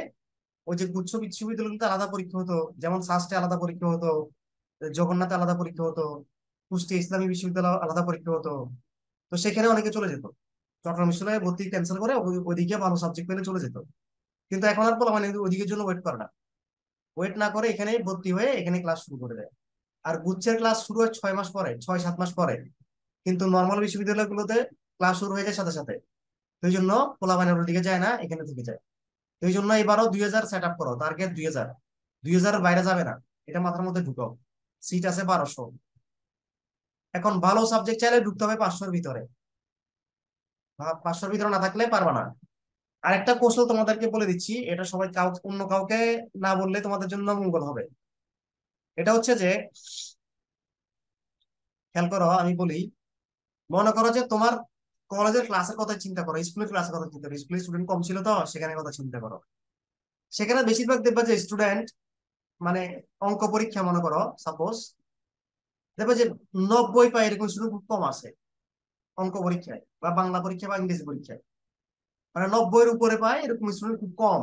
ওই যে গুচ্ছ বিশ্ববিদ্যালয়গুলোতে আলাদা পরীক্ষা হতো, যেমন সাস্টে আলাদা পরীক্ষা হতো, জগন্নাথে আলাদা পরীক্ষা হতো, কুষ্টিয়া ইসলামী বিশ্ববিদ্যালয় আলাদা পরীক্ষা হতো তো সেখানে অনেকে চলে যেত। চট্টগ্রাম বিশ্ববিদ্যালয়ে ভর্তি ক্যান্সেল করে ওইদিকে ভালো সাবজেক্ট পেলে চলে যেত। কিন্তু এখন আর বলা মানে ওইদিকের জন্য ওয়েট করে না। ওয়েট না করে এখানে ভর্তি হয়ে এখানে ক্লাস শুরু করে দেয়। আর গুচ্ছের ক্লাস শুরু হয় ছয় মাস পরে, ছয়, সাত মাস পরে। কিন্তু নর্মাল বিশ্ববিদ্যালয়গুলোতে ক্লাস শুরু হয়ে যায় সাথে সাথে। এই জন্য পোলাপানের ওদিকে যায় না, এখানে থেকে যায়। এই জন্য এবারও দুই হাজার সেট আপ করো টার্গেট দুই হাজার। দুই হাজার বাইরে যাবে না, এটা মাথার মধ্যে ঢুকো সিট আছে বারোশো। এখন ভালো সাবজেক্ট চাইলে ঢুকতে হবে পাঁচশোর ভিতরে। পাঁচশোর ভিতরে না থাকলে পারবা না। আর আরেকটা কৌশল তোমাদেরকে বলে দিচ্ছি, এটা সবাই কাউ, অন্য কাউকে না বললে তোমাদের জন্য মঙ্গল হবে। এটা হচ্ছে যে, খেয়াল করো, আমি বলি, মনে করো যে তোমার কলেজের ক্লাসের কথা চিন্তা করো স্কুলের ক্লাসের কথা চিন্তা করো স্কুলের স্টুডেন্ট কম ছিল তো, সেখানে কথা চিন্তা করো। সেখানে বেশিরভাগ দেখবা যে স্টুডেন্ট মানে অঙ্ক পরীক্ষা মনে করো সাপোজ দেখবে যে নব্বই পায় এরকম স্টুডেন্ট খুব কম আছে, অঙ্ক পরীক্ষায় বা বাংলা পরীক্ষা বা ইংরেজি পরীক্ষায়। মানে নব্বইয়ের উপরে পায় এরকম স্টুডেন্ট খুব কম,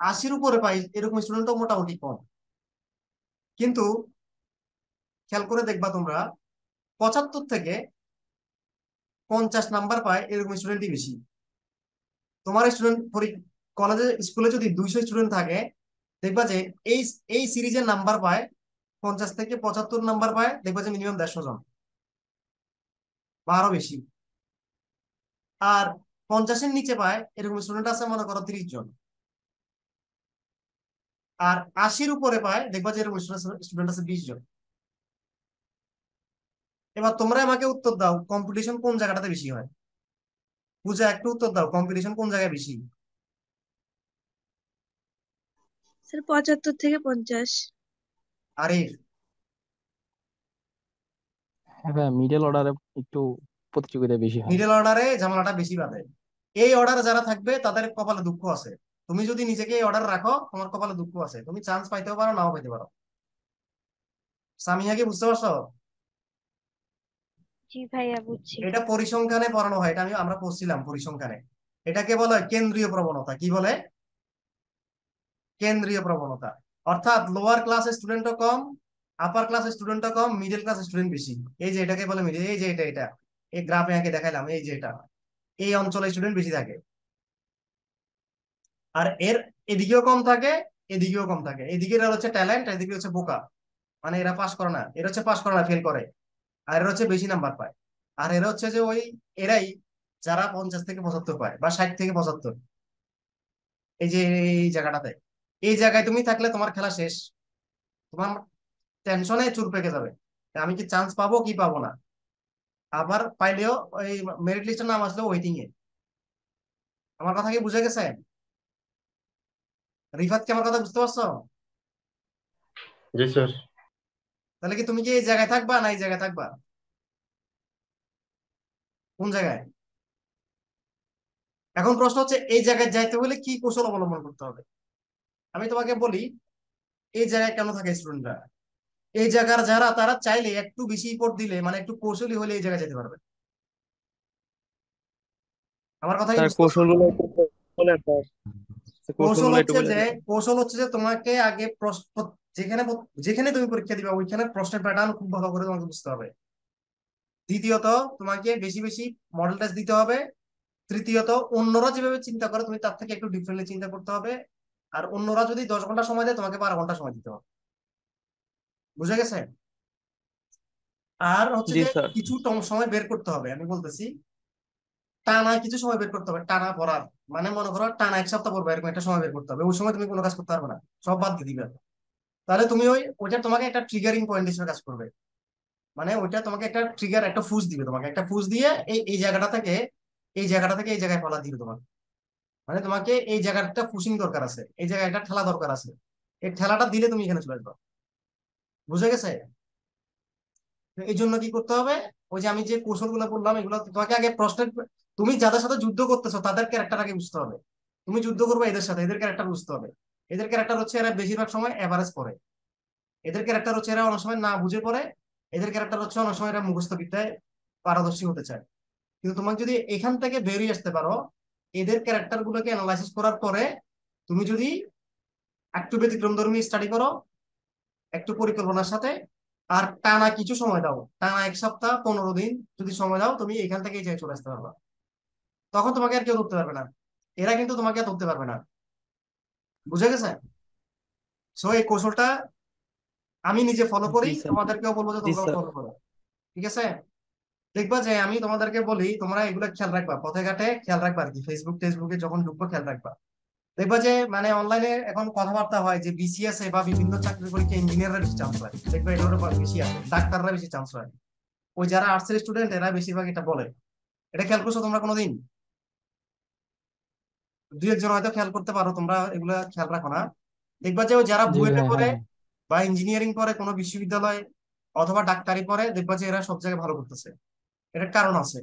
আশির উপরে পায় এরকম স্টুডেন্টও মোটামুটি কম। কিন্তু খেয়াল করে দেখবা তোমরা, পঁচাত্তর থেকে পঞ্চাশ নাম্বার পায় এরকম স্টুডেন্টই বেশি। তোমার স্টুডেন্ট কলেজে স্কুলে যদি দুইশো স্টুডেন্ট থাকে, দেখবা যে এই এই সিরিজের নাম্বার পায় পঞ্চাশ থেকে পঁচাত্তর নাম্বার পায়, দেখবা যে মিনিমাম দেড়শো জন। বা আরও বেশি। আর পঞ্চাশের নিচে পায়, এরকম স্টুডেন্ট আছে মনে করো তিরিশ জন। আর আশির উপরে পায়, দেখবা যে এরকম স্টুডেন্ট আছে বিশ জন। এবার তোমরা আমাকে উত্তর দাও কম্পিটিশন কোন জায়গাটাতে বেশি হয়? পূজা একটু উত্তর দাও কম্পিটিশন কোন জায়গায় বেশি? স্যার, পঁচাত্তর থেকে পঞ্চাশ। আরিফ হ্যাঁ মিডল অর্ডারে একটু প্রতিযোগিতা বেশি হয়। মিডল অর্ডারে ঝামেলাটা বেশি বাঁধে। এই অর্ডারে যারা থাকবে তাদের কপালে দুঃখ আছে। তুমি যদি নিজেকে এই অর্ডার রাখো তোমার কপালে দুঃখ আছে। তুমি চান্স পাইতেও পারো নাও পাইতে পারো। সামিয়া কি বুঝতে পারছ? জি ভাইয়া বুঝছি। এটা পরিসংখ্যানে পড়ানো হয় এটা আমি আমরা পড়ছিলাম পরিসংখ্যানে। এটাকে বলা হয় কেন্দ্রীয় প্রবণতা। কি বলে? কেন্দ্রীয় প্রবণতা। অর্থাৎ লোয়ার ক্লাস স্টুডেন্টও কম আপার ক্লাস স্টুডেন্টও কম মিডল ক্লাস স্টুডেন্ট বেশি। এই যে এটাকে বলে মিডল এই যে এটা এটা। এই গ্রাফে আগে দেখাইলাম, এই যে এটা। এই অঞ্চলে স্টুডেন্ট বেশি থাকে। আর এর এদিকেও কম থাকে, এদিকেও কম থাকে। এদিকে এরা হচ্ছে ট্যালেন্ট এদিকে হচ্ছে বোকা। মানে এরা পাস করে না। এরা হচ্ছে পাস করে না ফেল করে। আর এরা হচ্ছে বেশি নাম্বার পায়। আর এরা হচ্ছে যে ওই, এরাই যারা পঞ্চাশ থেকে পঁচাত্তর পায় বা ষাট থেকে পঁচাত্তর। এই যে এই জায়গাটাতে। এই জায়গায় তুমি থাকলে তোমার খেলা শেষ। তোমার টেনশনে চুর পেকে যাবে। আমি কি চান্স পাবো কি পাবো না? আবার পাইলেও ওই মেরিট লিস্টের নাম আসলেও ওয়েটিং এ। আমার কথা কি বুঝে গেছে? রিফাত কি আমার কথা বুঝতে পারছ? জি স্যার তাহলে কি তুমি কি এই জায়গায় থাকবা না এই জায়গায় থাকবা? কোন জায়গায়? এখন প্রশ্ন হচ্ছে এই জায়গায় যাইতে হলে কি কৌশল অবলম্বন করতে হবে? আমি তোমাকে বলি এই জায়গায় কেন থাকে স্টুডেন্টরা এই জায়গার যারা তারা চাইলে একটু বেশি ইফোর্ট দিলে মানে একটু কৌশলী হলে এই জায়গায় যেতে পারবে। আমার কথা? কৌশলগুলো কৌশল হচ্ছে যে কৌশল হচ্ছে যে তোমাকে আগে প্রশ্ন যেখানে যেখানে তুমি পরীক্ষা দিবা ওইখানে প্রশ্নের প্যাটার্ন খুব ভালো করে তোমাকে বুঝতে হবে। দ্বিতীয়ত তোমাকে বেশি বেশি মডেল টেস্ট দিতে হবে। তৃতীয়ত অন্যরা যেভাবে চিন্তা করে তুমি তার থেকে একটু ডিফারেন্টলি চিন্তা করতে হবে। আর অন্যরা যদি দশ ঘণ্টা সময় দেয় তোমাকে বারো ঘণ্টা সময় দিতে হবে। বুঝে গেছে? আর হচ্ছে যে কিছু সময় বের করতে হবে আমি বলতেছি টানা কিছু সময় বের করতে হবে টানা পড়ার। মানে মনে করো টানা এক সপ্তাহ পড়বে এরকম একটা সময় বের করতে হবে। ওই সময় তুমি কোনো কাজ করতে পারবে না সব বাদ দিয়ে দিবে। তাহলে তুমি ওই ওইটা তোমাকে একটা ট্রিগারিং পয়েন্ট হিসেবে কাজ করবে। মানে ওইটা তোমাকে একটা ট্রিগার একটা ফুস দিবে তোমাকে। একটা ফুস দিয়ে এই এই জায়গাটা থেকে এই জায়গাটা থেকে এই জায়গায় পালা দিবে তোমাকে। মানে তোমাকে এই জায়গাটা ফুসিং দরকার আছে, এই জায়গায় একটা ঠেলা দরকার আছে। এই ঠেলাটা দিলে তুমি এখানে চলে আসবে। বুঝে গেছে? এই জন্য কি করতে হবে? ওই যে আমি যে কৌশলগুলো বললাম, এগুলো তোমাকে আগে প্রশ্নের তুমি যাদের সাথে যুদ্ধ করতেছো, তাদের ক্যারেক্টার আগে বুঝতে হবে। তুমি যুদ্ধ করবে এদের সাথে, এদের ক্যারেক্টার বুঝতে হবে। এদের ক্যারেক্টার হচ্ছে এরা বেশিরভাগ সময় এভারেজ পড়ে। এদের ক্যারেক্টার হচ্ছে এরা অনেক সময় না বুঝে পড়ে। এদের ক্যারেক্টার হচ্ছে অনেক সময় এরা মুখস্থ বিদ্যায় পারদর্শী হতে চায়। কিন্তু তোমাকে যদি এখান থেকে বেরিয়ে আসতে পারো এদের ক্যারেক্টার গুলোকে অ্যানালাইসিস করার পরে তুমি যদি একটু ব্যতিক্রম ধর্মী স্টাডি করো একটু পরিকল্পনার সাথে আর টানা কিছু সময় দাও। টানা এক সপ্তাহ পনেরো দিন যদি সময় দাও তুমি এখান থেকে এই চলে আসতে পারবা। তখন তোমাকে আর কেউ ধরতে পারবে না। এরা কিন্তু তোমাকে আর ধরতে পারবে না। বুঝে গেছে? সো এই কৌশলটা আমি নিজে ফলো করি। তোমাদেরকেও বলব যে তোমরাও ফলো করো। ঠিক আছে? দেখবা যে আমি তোমাদেরকে বলি তোমরা এগুলো খেয়াল রাখবা। পথে ঘাটে খেয়াল রাখবা আর কি ফেসবুক টেসবুকে যখন ঢুকবো খেয়াল রাখবা। দেখবা যে মানে অনলাইনে এখন কথাবার্তা হয় যে বিসিএস বা বিভিন্ন চাকরি পরীক্ষা ইঞ্জিনিয়াররা বেশি চান্স হয় দেখবা এটার উপর বেশি আছে ডাক্তাররা বেশি চান্স হয় ওই যারা আর্টসের স্টুডেন্ট এরা বেশিরভাগ এটা বলে। এটা খেয়াল করছ তোমরা কোনোদিন? দুই একজন হয়তো খেয়াল করতে পারো তোমরা এগুলা খেয়াল রাখো না। দেখবা যে যারা বুয়েটে ভাই পড়ে হ্যাঁ। বা ইঞ্জিনিয়ারিং পড়ে কোনো বিশ্ববিদ্যালয় অথবা ডাক্তারি পড়ে দেখবা যে এরা সব জায়গায় ভালো করতেছে। এটার কারণ আছে।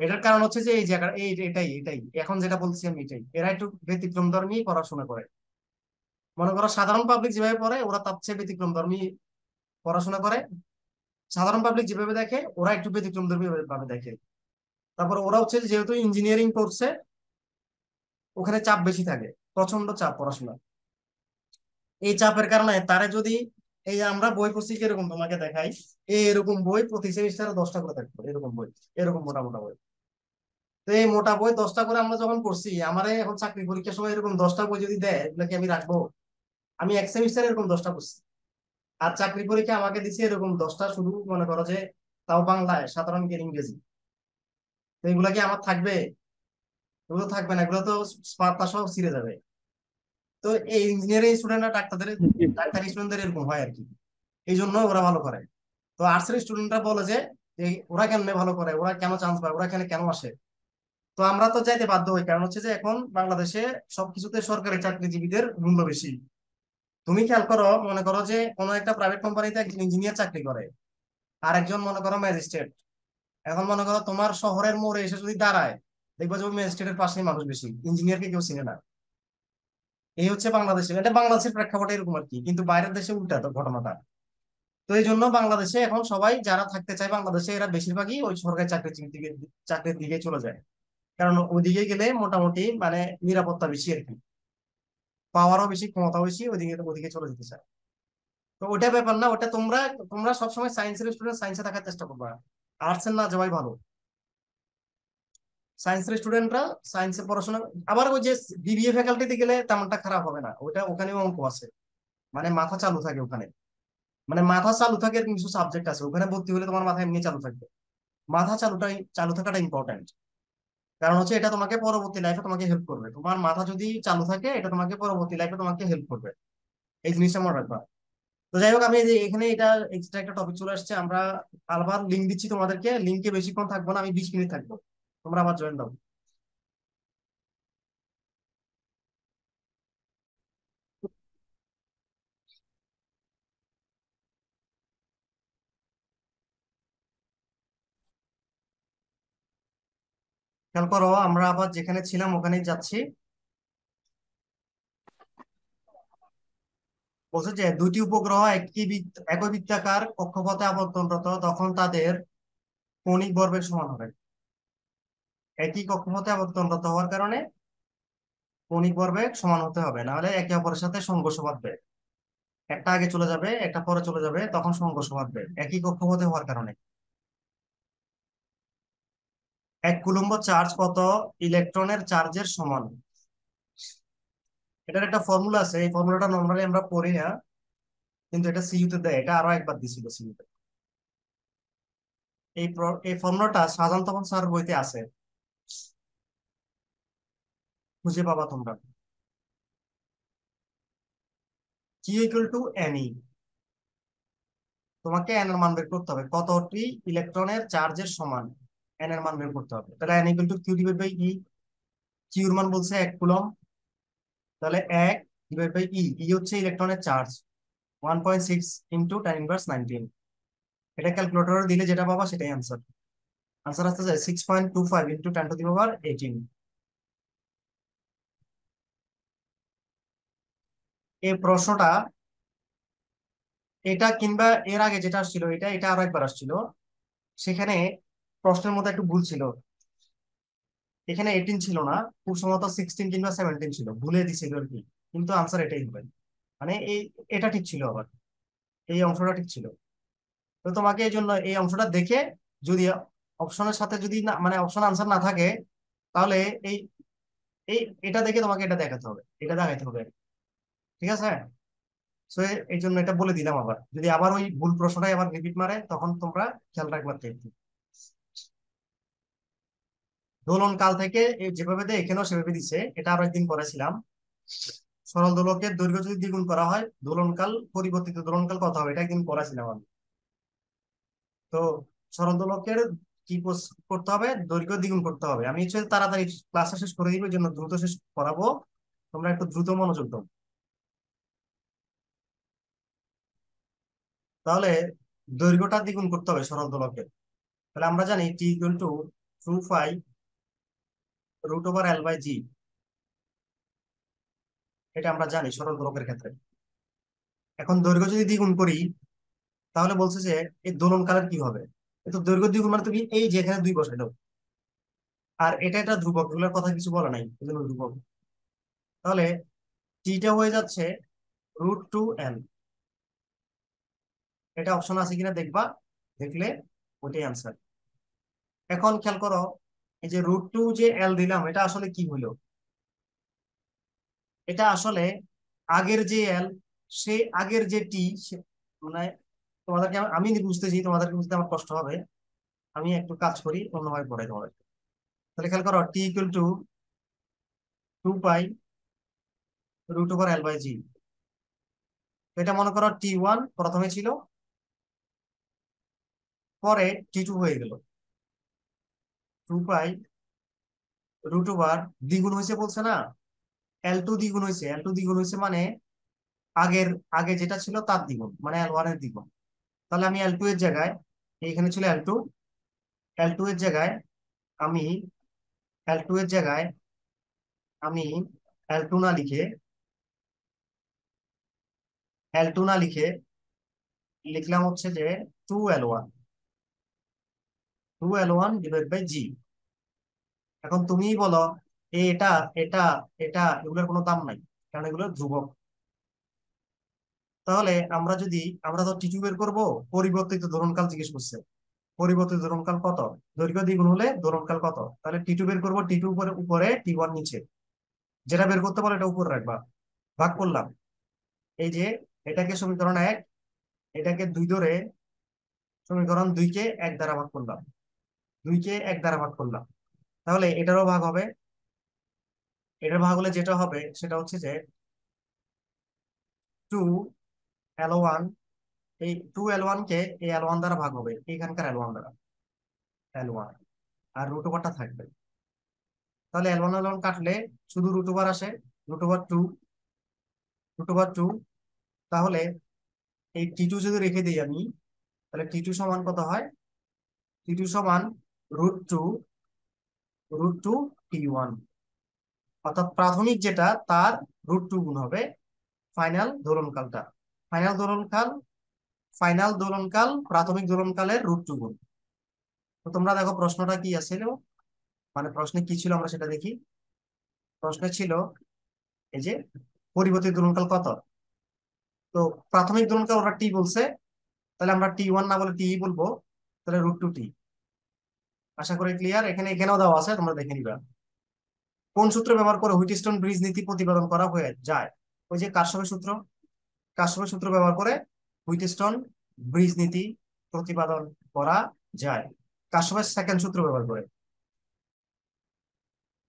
এটার কারণ হচ্ছে যে, এই জায়গা এই এটাই এটাই। এখন যেটা বলছি আমি এটাই। এরা একটু ব্যতিক্রম ধর্মী পড়াশোনা করে। মনে করো সাধারণ পাবলিক যেভাবে পড়ে, ওরা তার চেয়ে ব্যতিক্রম ধর্মী পড়াশোনা করে। সাধারণ পাবলিক যেভাবে দেখে, ওরা একটু ব্যতিক্রম ধর্মী ভাবে দেখে। তারপর ওরা হচ্ছে যেহেতু ইঞ্জিনিয়ারিং করছে, ওখানে চাপ বেশি থাকে প্রচণ্ড চাপ পড়াশোনা এই চাপের কারণে তারা যদি এই আমরা বই পড়ছি কীরকম তোমাকে দেখাই? এরকম বই প্রতি সেমিস্টারে দশটা করে থাকবে, এরকম বই, এরকম মোটা মোটা বই। তো এই মোটা বই দশটা করে আমরা যখন পড়ছি, আমার এখন চাকরি পরীক্ষার সময় এরকম দশটা বই যদি দেয় এগুলোকে আমি রাখব? আমি এক সেমিস্টারে এরকম দশটা পড়ছি। আর চাকরি পরীক্ষা আমাকে দিচ্ছে এরকম দশটা শুধু মনে করো যে তাও বাংলায়, সাধারণ জ্ঞান ইংরেজি। তো এগুলা কি আমার থাকবে? এগুলো থাকবে না, এগুলো তো স্পার্তা সব ছিঁড়ে যাবে। তো এই ইঞ্জিনিয়ারিং স্টুডেন্টরা ডাক্তারদের ডাক্তারি স্টুডেন্টদের এরকম হয় আর কি। এই জন্য ওরা ভালো করে। তো আর্টসের স্টুডেন্টরা বলে যে ওরা কেমনে ভালো করে? ওরা কেন চান্স পায়? ওরা এখানে কেন আসে? তো আমরা তো যাইতে বাধ্য হই। কারণ হচ্ছে যে এখন বাংলাদেশে সবকিছুতে সরকারি চাকরিজীবীদের মূল্য বেশি। তুমি খেয়াল করো মনে করো যে কোনো একটা প্রাইভেট কোম্পানিতে একজন ইঞ্জিনিয়ার চাকরি করে। আর একজন মনে করো ম্যাজিস্ট্রেট এখন মনে করো তোমার শহরের মোড়ে এসে যদি দাঁড়ায় দেখব যে ওই ম্যাজিস্ট্রেটের পাশেই মানুষ বেশি। ইঞ্জিনিয়ারকে কেউ চিনে না। এই হচ্ছে বাংলাদেশে এটা বাংলাদেশের প্রেক্ষাপটে এরকম আর কি, কিন্তু বাইরের দেশে উল্টা ঘটনাটা। তো এই জন্য বাংলাদেশে এখন সবাই যারা থাকতে চায় বাংলাদেশে, এরা বেশিরভাগই ওই সরকারি চাকরির দিকে চাকরির দিকে চলে যায়। কারণ ওইদিকে গেলে মোটামুটি মানে নিরাপত্তা বেশি আর কি। পাওয়ারও বেশি, ক্ষমতাও বেশি, ওইদিকে ওদিকে চলে যেতে চায়। তো ওটা ব্যাপার না ওটা তোমরা তোমরা সবসময় সায়েন্সের স্টুডেন্ট সায়েন্সে থাকার চেষ্টা করবা। আর্টসের না যাওয়াই ভালো। সায়েন্সের স্টুডেন্টরা সায়েন্সে পড়াশোনা আবার ওই যে বিবিএ ফ্যাকাল্টিতে গেলে তেমনটা খারাপ হবে না। ওটা ওখানেও অঙ্ক আছে। মানে মাথা চালু থাকে ওখানে। মানে মাথা চালু থাকে কিছু সাবজেক্ট আছে। ওখানে ভর্তি হলে তোমার মাথা এমনি চালু থাকবে। মাথা চালুটাই, চালু থাকাটা ইম্পর্টেন্ট কারণ হচ্ছে এটা তোমাকে পরবর্তী লাইফে তোমাকে হেল্প করবে। তোমার মাথা যদি চালু থাকে, এটা তোমাকে পরবর্তী লাইফে তোমাকে হেল্প করবে। এই জিনিসটা মনে রাখবা। তো যাই হোক, আমি যে এখানে এটা এক্সট্রা একটা টপিক চলে আসছে। আমরা আবার লিঙ্ক দিচ্ছি তোমাদেরকে। লিঙ্কে বেশিক্ষণ থাকব না, আমি বিশ মিনিট থাকব। তোমরা আবার জয়েন দাও। খেয়াল করো, আমরা আবার যেখানে ছিলাম ওখানেই যাচ্ছি। বলছে যে দুটি উপগ্রহ একই একই বৃত্তাকার কক্ষপথে আবর্তনরত, তখন তাদের কৌণিক ভরবেগ সমান হবে। একই কক্ষপথে আবর্তনরত হওয়ার কারণে কৌণিক ভরবেগ সমান হতে হবে। নাহলে একে অপরের সাথে সংঘর্ষ বাঁধবে। একটা আগে চলে যাবে, একটা পরে চলে যাবে, তখন সংঘর্ষ বাঁধবে। একই কক্ষপথে হওয়ার কারণে। এক কুলম্ব চার্জ কত? ইলেকট্রনের চার্জের সমান। এটার একটা ফর্মুলা আছে। এই ফর্মুলাটা নর্মালি আমরা পড়ি না, কিন্তু এটা সিইউতে দেয়। এটা আরও একবার দিছিল সিইউতে এই এই ফর্মুলাটা শাহজাহান তখন স্যার বইতে আছে? খুঁজে পাবা তোমরা। টু এনই তোমাকে এন এর মান বের করতে হবে। কতটি ইলেকট্রনের চার্জের সমান। এন এর মান বের করতে হবে। তাহলে N equal to Q divide by E কিউর মান বলছে এক কুলম তাহলে এক ডিভাইড বাই ই ই হচ্ছে ইলেকট্রনের charge one point six into ten inverse nineteen এটা ক্যালকুলেটরে দিলে যেটা পাবা সেটাই আনসার আনসার আসতে যায় six point two five into ten to the power eighteen এই প্রশ্নটা, এটা কিংবা এর আগে যেটা আসছিল, এটা এটা আরও একবার আসছিল। সেখানে প্রশ্নের মধ্যে একটু ভুল ছিল। এখানে এইটিন ছিল না খুব সম্ভবত সিক্সটিন কিংবা সেভেন্টিন ছিল। ভুলে দিছিল আর কি, কিন্তু আনসার এটাই হবে। মানে এই, এটা ঠিক ছিল আবার। এই অংশটা ঠিক ছিল। তো তোমাকে এই জন্য এই অংশটা দেখে যদি অপশনের সাথে যদি না মানে অপশন আনসার না থাকে, তাহলে এই এই, এটা দেখে তোমাকে এটা দেখাতে হবে। এটা দেখাতে হবে। ঠিক আছে? সো এই জন্য এটা বলে দিলাম আবার। যদি আবার ওই ভুল প্রশ্নটাই আবার রিপিট মারে, তখন তোমরা খেয়াল রাখবার একটু দোলন কাল থেকে যেভাবে দেয় এখানেও সেভাবে দিছে। এটা আরও একদিন করেছিলাম সরল দোলকের দৈর্ঘ্য যদি দ্বিগুণ করা হয় দোলনকাল পরিবর্তিত দোলনকাল কত হবে। এটা একদিন করেছিলাম আমি। তো সরল দোলকের কি করতে হবে? দৈর্ঘ্য দ্বিগুণ করতে হবে। আমি তাড়াতাড়ি ক্লাসটা শেষ করে দিব জন্য দ্রুত শেষ করাবো। তোমরা একটু দ্রুত মনোযোগ দাও। তাহলে দৈর্ঘ্যটা দ্বিগুণ করতে হবে সরল দোলকের। তাহলে আমরা জানি T equal to two five root over L by G এটা আমরা জানি সরল দোলকের ক্ষেত্রে। এখন দৈর্ঘ্য যদি দ্বিগুণ করি, তাহলে বলছে যে এই দোলনকালের কি হবে? তো দৈর্ঘ্য দ্বিগুণ মানে তুমি এই যে এখানে দুই বসাই দাও আর এটা এটা ধ্রুবক, এগুলোর কথা কিছু বলা নাই এই জন্য ধ্রুবক। তাহলে টিটা হয়ে যাচ্ছে রুট টু এল এটা অপশন আছে কিনা দেখবা, দেখলে ওইটাই আনসার এখন খেয়াল করো, এই যে রুট টু যে এল দিলাম, এটা আসলে কি হলো? এটা আসলে আগের যে এল সে আগের যে টি মানে তোমাদেরকে আমি- বুঝতেছি, তোমাদেরকে বুঝতে আমার কষ্ট হবে। আমি একটু কাজ করি, অন্যভাবে পড়াই তোমাদের তাহলে খেয়াল করো T equal to two pi root over L by G এটা মনে করো টি ওয়ান প্রথমে ছিল পরে টি টু হয়ে গেল। টু পাই রুট ওভার দ্বিগুণ হয়েছে বলছে না? এল টু দ্বিগুণ হয়েছে। এল টু দ্বিগুণ হয়েছে মানে আগের, আগে যেটা ছিল তার দ্বিগুণ মানে এল ওয়ানের দ্বিগুণ। তাহলে আমি এল টু এর জায়গায়, এইখানে ছিল এল টু এল টু এর জায়গায় আমি এল টু এর জায়গায় আমি এল টু না লিখে এল টু না লিখে লিখলাম হচ্ছে যে টু এল ওয়ান এখন তুমিই বলো এটা এটা এটা, এগুলোর কোনো দাম নাই, কারণ এগুলো ধ্রুবক। তাহলে আমরা যদি, আমরা তো টিটু বের করব, পরিবর্তিত ধরনকাল জিজ্ঞেস করছে। পরিবর্তিত ধরনকাল কত? দৈর্ঘ্য দ্বিগুণ হলে ধরনকাল কত? তাহলে টিটু বের করব টিটু উপরে উপরে, টি ওয়ান নিচে। যেটা বের করতে পারো এটা উপরে রাখবা। ভাগ করলাম। এই যে, এটাকে সমীকরণ এক, এটাকে দুই ধরে সমীকরণ দুইকে এক দ্বারা ভাগ করলাম। দুইকে এক দ্বারা ভাগ করলাম। তাহলে এটারও ভাগ হবে। এটার ভাগ হলে যেটা হবে সেটা হচ্ছে যে টু এল ওয়ান এই টু এল ওয়ান কে এই এল ওয়ান দ্বারা ভাগ হবে এখানকার এল ওয়ান দ্বারা। এল ওয়ান আর রুট ওভারটা থাকবে। তাহলে এল ওয়ান এল ওয়ান কাটলে শুধু রুট ওভার আসে root over two root over two তাহলে এই টি টু যদি রেখে দিই আমি, তাহলে টি টু সমান কত হয়? টি টু সমান root two root two T one অর্থাৎ প্রাথমিক যেটা, তার রুট টু গুণ হবে ফাইনাল দোলনকালটা। ফাইনাল দোলনকাল ফাইনাল দোলনকাল, প্রাথমিক দোলনকালের রুট টু গুণ। তো তোমরা দেখো প্রশ্নটা কি আছিল মানে প্রশ্নে কি ছিল আমরা সেটা দেখি। প্রশ্নে ছিল এই যে পরিবর্তিত দোলনকাল কত? তো প্রাথমিক দোলনকাল ওরা টি বলছে। তাহলে আমরা টি ওয়ান না বলে টি বলব। তাহলে রুট টু টি আশা করি ক্লিয়ার এখানে, এখানেও দেওয়া আছে, তোমরা দেখে নিবা। কোন সূত্র ব্যবহার করে হুইটস্টোন ব্রিজ নীতি প্রতিপাদন করা হয়ে যায়? ওই যে কারসবের সূত্র কারসবের সূত্র ব্যবহার করে হুইটস্টোন ব্রিজ নীতি প্রতিপাদন করা যায়। কারসবের সেকেন্ড সূত্র ব্যবহার করে।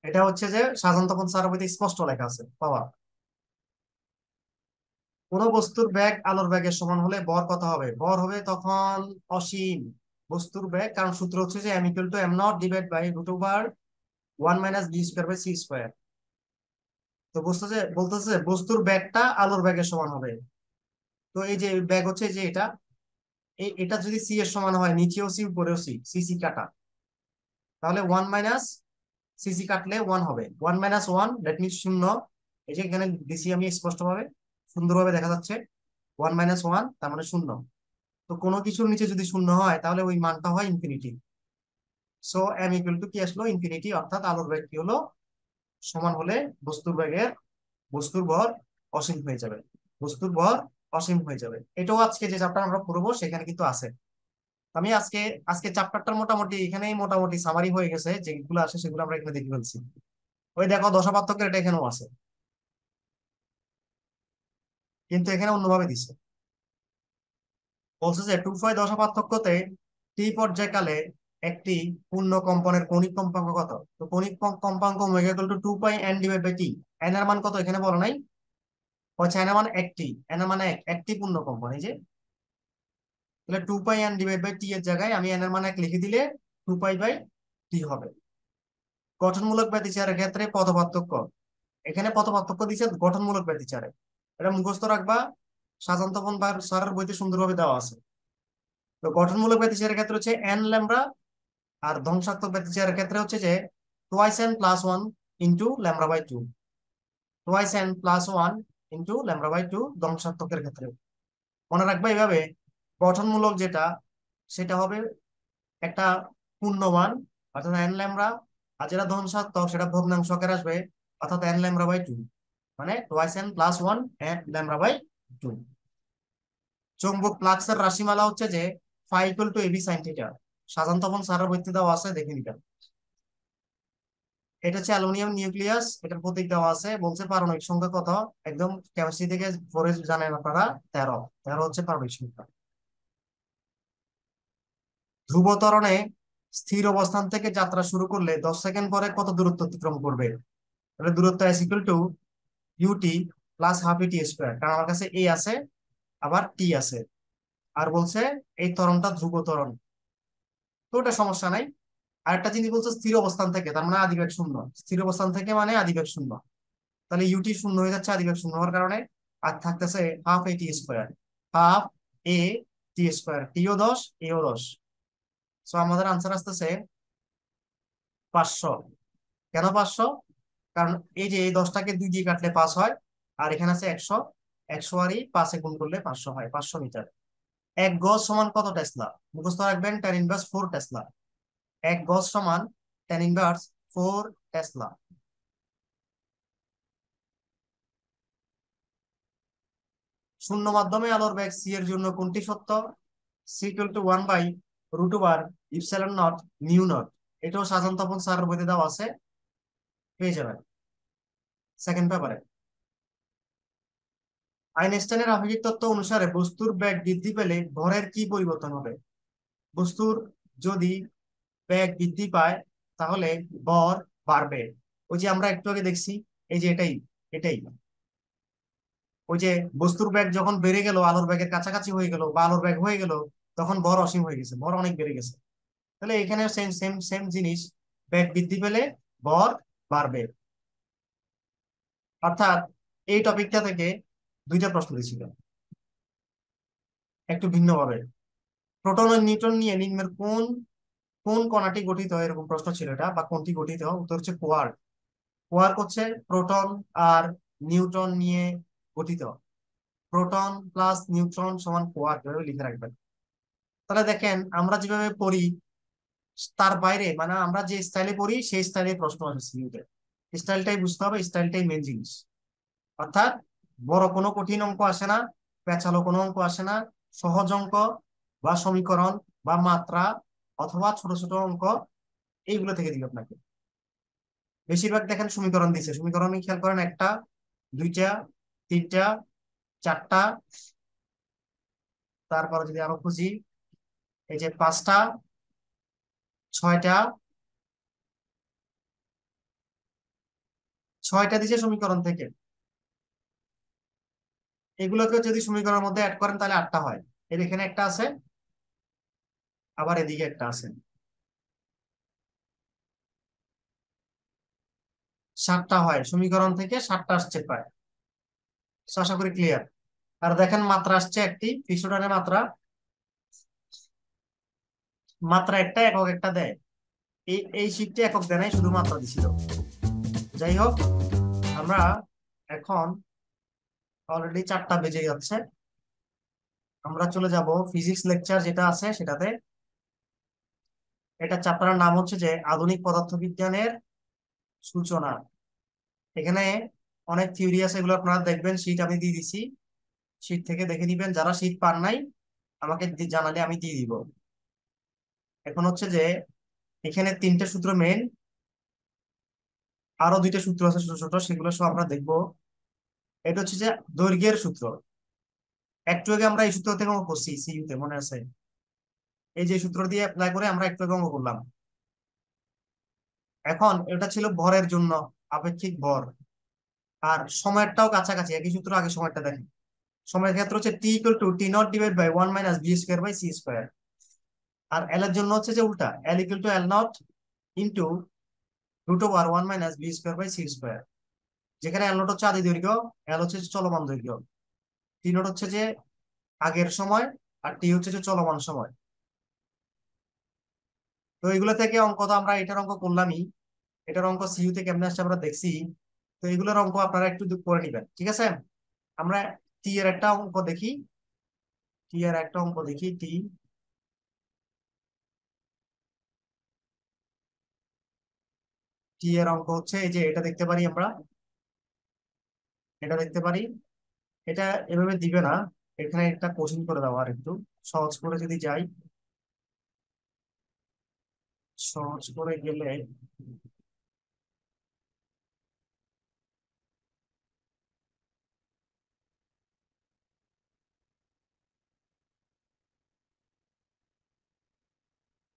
এটা হচ্ছে যে সাধারণত সারাবইতে স্পষ্ট লেখা আছে, পাওয়া। কোন বস্তুর ব্যাগ আলোর ব্যাগের সমান হলে ভর কত হবে? ভর হবে তখন অসীম। বস্তুর ব্যাগ কারণ সূত্র হচ্ছে যে M equal to M nought divide by root over one minus B square by C square তো বলতেছে বলতেছে বস্তুর ব্যাগটা আলোর ব্যাগের সমান হবে। তো এই যে ব্যাগ হচ্ছে যে এটা এটা যদি সি এর সমান হয়, নিচেও সি উপরেও সি সি সি কাটা। তাহলে ওয়ান মাইনাস সিসি কাটলে ওয়ান হবে। One minus one that means শূন্য। এই যে এখানে দিছি আমি স্পষ্টভাবে, সুন্দরভাবে দেখা যাচ্ছে। ওয়ান মাইনাস ওয়ান তার মানে শূন্য। তো কোনো কিছুর নিচে যদি শূন্য হয়, তাহলে ওই মানটা হয় infinity so M equal to কি আসলো? ইনফিনিটি অর্থাৎ আলোর বেগ কি হলো? সমান হলে বস্তুর বেগের বস্তুর ভর অসীম হয়ে যাবে। বস্তুর ভর অসীম হয়ে যাবে। এটাও আজকে যে চ্যাপ্টার আমরা পড়ব, সেখানে কিন্তু আছে। আমি আজকে আজকে চ্যাপ্টারটার মোটামুটি, এখানেই মোটামুটি সামারি হয়ে গেছে। যেগুলো আছে, সেগুলো আমরা এখানে দেখে ফেলছি। ওই দেখো, দশা পার্থক্যের এটা এখানেও আছে। কিন্তু এখানে অন্যভাবে দিছে। বলছে যে টু ফাই দশা পার্থক্যতে টি পর্যায়কালে একটি পূর্ণ কম্পনের কণিক কম্পাঙ্ক কত? তো কণিক কম- কম্পাঙ্ক omega two two pi N divide by T N এর মান কত? এখানে বলো নাই। হচ্ছে এন এর মান একটি এন এর মানে এক, একটি পূর্ণ কম্পন এই যে, তাহলে two pi N divide by T এর জায়গায় আমি এন এর মান এক লিখে দিলে টু পাই বাই টি হবে। গঠনমূলক ব্যতিচারের ক্ষেত্রে পথ পার্থক্য এখানে পথ পার্থক্য দিচ্ছে গঠনমূলক ব্যতিচারে। এটা মুখস্থ রাখবা। সাজান্ত স্যারের বইতে সুন্দরভাবে দেওয়া আছে। তো গঠনমূলক ব্যতিচারের ক্ষেত্রে হচ্ছে এন ল্যামরা আর ধ্বংসাত্মক ব্যতিচারের ক্ষেত্রে হচ্ছে যে twice N plus one into lambda by two twice N plus one into lambda by two ধ্বংসাত্মকের ক্ষেত্রে। মনে রাখবা এইভাবে গঠনমূলক যেটা, সেটা হবে একটা পূর্ণমান, অর্থাৎ এন ল্যামরা আর যেটা ধ্বংসাত্মক, সেটা ভগ্নাংশ আকারে আসবে, অর্থাৎ এন ল্যামডা বাই টু মানে twice N plus one N lambda by two চৌম্বক ফ্লাক্সের রাশিমালা হচ্ছে যে phi equal to AB sine theta সাধারণ তখন স্যারের বইতে দেওয়া আছে, দেখে নিবেন। এটা হচ্ছে অ্যালুমিনিয়াম নিউক্লিয়াস, এটার প্রতীক দেওয়া আছে। বলছে পারমাণবিক সংখ্যা কত? একদম কেমিস্ট্রি থেকে পরে জানেন আপনারা, তেরো। তেরো হচ্ছে পারমাণবিক সংখ্যা। ধ্রুব ত্বরণে স্থির অবস্থান থেকে যাত্রা শুরু করলে দশ সেকেন্ড পরে কত দূরত্ব অতিক্রম করবে? তাহলে দূরত্ব equal to UT plus half ET square কারণ আমার কাছে এ আছে আবার টি আছে। আর বলছে, এই তরণটা ধ্রুব ত্বরণ। তো ওটা সমস্যা নাই। আর একটা জিনিস বলছে, স্থির অবস্থান থেকে, তার মানে আদিবেগ শূন্য। স্থির অবস্থান থেকে মানে আদিবেগ শূন্য। তাহলে ইউটি শূন্য হয়ে যাচ্ছে আদিবেগ শূন্য হওয়ার কারণে আর থাকতেছে half A T square half A T square টিও দশ এও দশ। সো আমাদের আনসার আসতেছে পাঁচশো। কেন পাঁচশো? কারণ এই যে এই দশটাকে দুই দিয়ে কাটলে পাঁচ হয়, আর এখানে আছে একশো। একশো আরই পাঁচে গুণ করলে পাঁচশো হয়, পাঁচশো মিটার। এক গজ সমান কত টেসলা? মুখস্থ রাখবেন টেন ইনভার্স ফোর টেসলা। এক গজ সমান টেন ইনভার্স ফোর টেসলা। শূন্য মাধ্যমে আলোর বেগ সি এর জন্য কোনটি সত্য? C equal to one by root over epsilon naught nu naught এটাও সাধারণ তপন স্যারের বইতে দেওয়া আছে। পেয়ে যাবেন। সেকেন্ড পেপারে আইনস্টাইনের আপেক্ষিক তত্ত্ব অনুসারে বস্তুর বেগ বৃদ্ধি পেলে ভরের কি পরিবর্তন হবে? বস্তুর যদি বেগ বৃদ্ধি পায়, তাহলে ভর বাড়বে। ওই যে আমরা একটু আগে দেখছি, এই যে এটাই এটাই। ওই যে বস্তুর বেগ যখন বেড়ে গেল, আলোর বেগের কাছাকাছি হয়ে গেল বা আলোর বেগ হয়ে গেল, তখন ভর অসীম হয়ে গেছে, ভর অনেক বেড়ে গেছে। তাহলে এখানে সেম সেম সেম জিনিস, বেগ বৃদ্ধি পেলে ভর বাড়বে। অর্থাৎ এই টপিকটা থেকে দুইটা প্রশ্ন দিয়েছিল একটু ভিন্নভাবে প্রোটন ও নিউটন নিয়ে নিম্নের কোন কোন কণাটি গঠিত হয় এরকম প্রশ্ন ছিল এটা, বা কোনটি গঠিত হয়? উত্তর হচ্ছে কোয়ার্ক। কোয়ার্ক হচ্ছে প্রোটন আর নিউট্রন নিয়ে গঠিত। প্রোটন প্লাস নিউট্রন সমান কোয়ার্ক, এভাবে লিখে রাখবেন। তাহলে দেখেন, আমরা যেভাবে পড়ি, তার বাইরে মানে আমরা যে স্টাইলে পড়ি, সেই স্টাইলে প্রশ্ন আসে স্টাইলটাই বুঝতে হবে স্টাইলটাই মেন জিনিস। অর্থাৎ বড় কোনো কঠিন অঙ্ক আসে না, পেঁচালো কোনো অঙ্ক আসে না, সহজ অঙ্ক বা সমীকরণ বা মাত্রা অথবা ছোট ছোট অঙ্ক, এইগুলো থেকে দিবে আপনাকে। বেশিরভাগ দেখেন সমীকরণ দিচ্ছে সমীকরণ খেয়াল করেন একটা, দুইটা, তিনটা, চারটা, তারপরে যদি আরও খুঁজি, এই যে পাঁচটা, ছয়টা ছয়টা দিচ্ছে সমীকরণ থেকে। এগুলোকে যদি সমীকরণের মধ্যে অ্যাড করেন, তাহলে আটটা হয়। এর এখানে একটা আছে, আবার এদিকে একটা আছে। সাতটা হয়, সমীকরণ থেকে সাতটা আসছে প্রায়। আশা করি ক্লিয়ার আর দেখেন মাত্রা আসছে একটি ফিসোডানের মাত্রা। মাত্রা একটা, একক একটা দেয়। এই এই শিটটি একক দেয় নাই শুধু মাত্রা দিছিল। যাই হোক, আমরা এখন অলরেডি চারটা বেজে যাচ্ছে। আমরা চলে যাব ফিজিক্স লেকচার যেটা আছে সেটাতে। এটা চ্যাপ্টারের নাম হচ্ছে যে আধুনিক পদার্থবিজ্ঞানের সূচনা। এখানে অনেক থিওরি আছে, এগুলো আপনারা দেখবেন শীট আমি দিয়ে দিছি। শীট থেকে দেখে নিবেন, যারা শীট পান নাই, আমাকে জানালে আমি দিয়ে দিব। এখন হচ্ছে যে, এখানে তিনটে সূত্র মেন আরও দুইটা সূত্র আছে ছোট ছোট, সেগুলো সব আমরা দেখব। এটা হচ্ছে যে দৈর্ঘ্যের সূত্র। একটু আগে আমরা এই সূত্র থেকে অঙ্ক করছি সিইউতে মনে আছে? এই যে সূত্র দিয়ে অ্যাপ্লাই করে আমরা একটু আগে অঙ্ক করলাম। এখন এটা ছিল ভরের জন্য, আপেক্ষিক ভর। আর সময়েরটাও কাছাকাছি, একই সূত্র আগে সময়টা দেখেন। সময়ের ক্ষেত্রে হচ্ছে T equal to T naught divide by one minus B square by C square আর এল এর জন্য হচ্ছে যে উল্টা L equal to L naught into root over one minus B square by C square যেখানে এল নট হচ্ছে আদি দৈর্ঘ্য এল হচ্ছে চলমান দৈর্ঘ্য। টি নট হচ্ছে যে আগের সময় আর টি হচ্ছে যে চলমান সময়। তো এগুলো থেকে অঙ্ক তো আমরা এটার অঙ্ক করলামই। এটার অঙ্ক সিইউ থেকে কেমনে আসছে আমরা দেখছি। তো এগুলোর অঙ্ক আপনারা একটু করে নেবেন, ঠিক আছে? আমরা টি এর একটা অঙ্ক দেখি। টি এর একটা অঙ্ক দেখি টি টি এর অঙ্ক হচ্ছে এই যে এটা দেখতে পারি আমরা। এটা দেখতে পারি। এটা এভাবে দিবে না। এখানে একটা কোশ্চিন করে দেওয়া আর একটু। সহজ করে যদি যাই। সহজ করে গেলে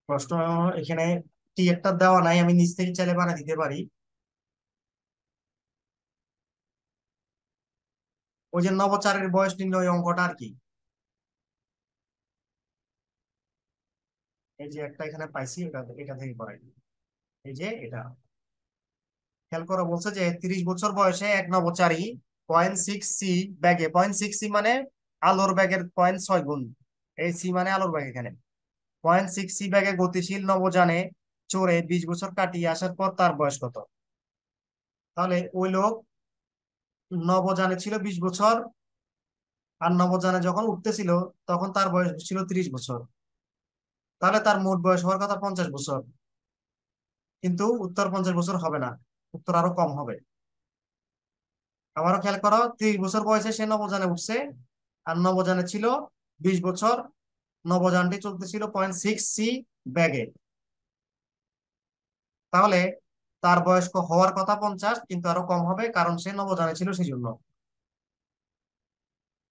প্রশ্ন এখানে টি একটা দেওয়া নাই। আমি নিচ থেকে চাইলে বানিয়ে দিতে পারি। ওই যে নবচারের বয়স নির্ণয় অঙ্কটা আর কি। এই যে একটা এখানে পাইছি এটা থেকে করাই। এই যে এটা। খেয়াল করো বলছে যে তিরিশ বছর বয়সে এক নবচারী পয়েন্ট সিক্স সি ব্যাগে পয়েন্ট সিক্স সি মানে আলোর ব্যাগের পয়েন্ট ছয় গুণ। এই সি মানে আলোর ব্যাগ এখানে। পয়েন্ট সিক্স সি ব্যাগে গতিশীল নবযানে চড়ে বিশ বছর কাটিয়ে আসার পর তার বয়স কত? তাহলে ওই লোক নবযানে ছিল বিশ বছর আর নবযানে যখন উঠতেছিল, তখন তার বয়স ছিল তিরিশ বছর। তাহলে তার মোট বয়স হওয়ার কথা পঞ্চাশ বছর। কিন্তু উত্তর পঞ্চাশ বছর হবে না, উত্তর আরও কম হবে। আবারও খেয়াল করো, ত্রিশ বছর বয়সে সে নবজানে উঠছে, আর নবযানে ছিল বিশ বছর। নবযানটি চলতেছিল পয়েন্ট সিক্স সি ব্যাগে। তাহলে তার বয়স্ক হওয়ার কথা পঞ্চাশ, কিন্তু আরও কম হবে কারণ সে নবযানে ছিল সেই জন্য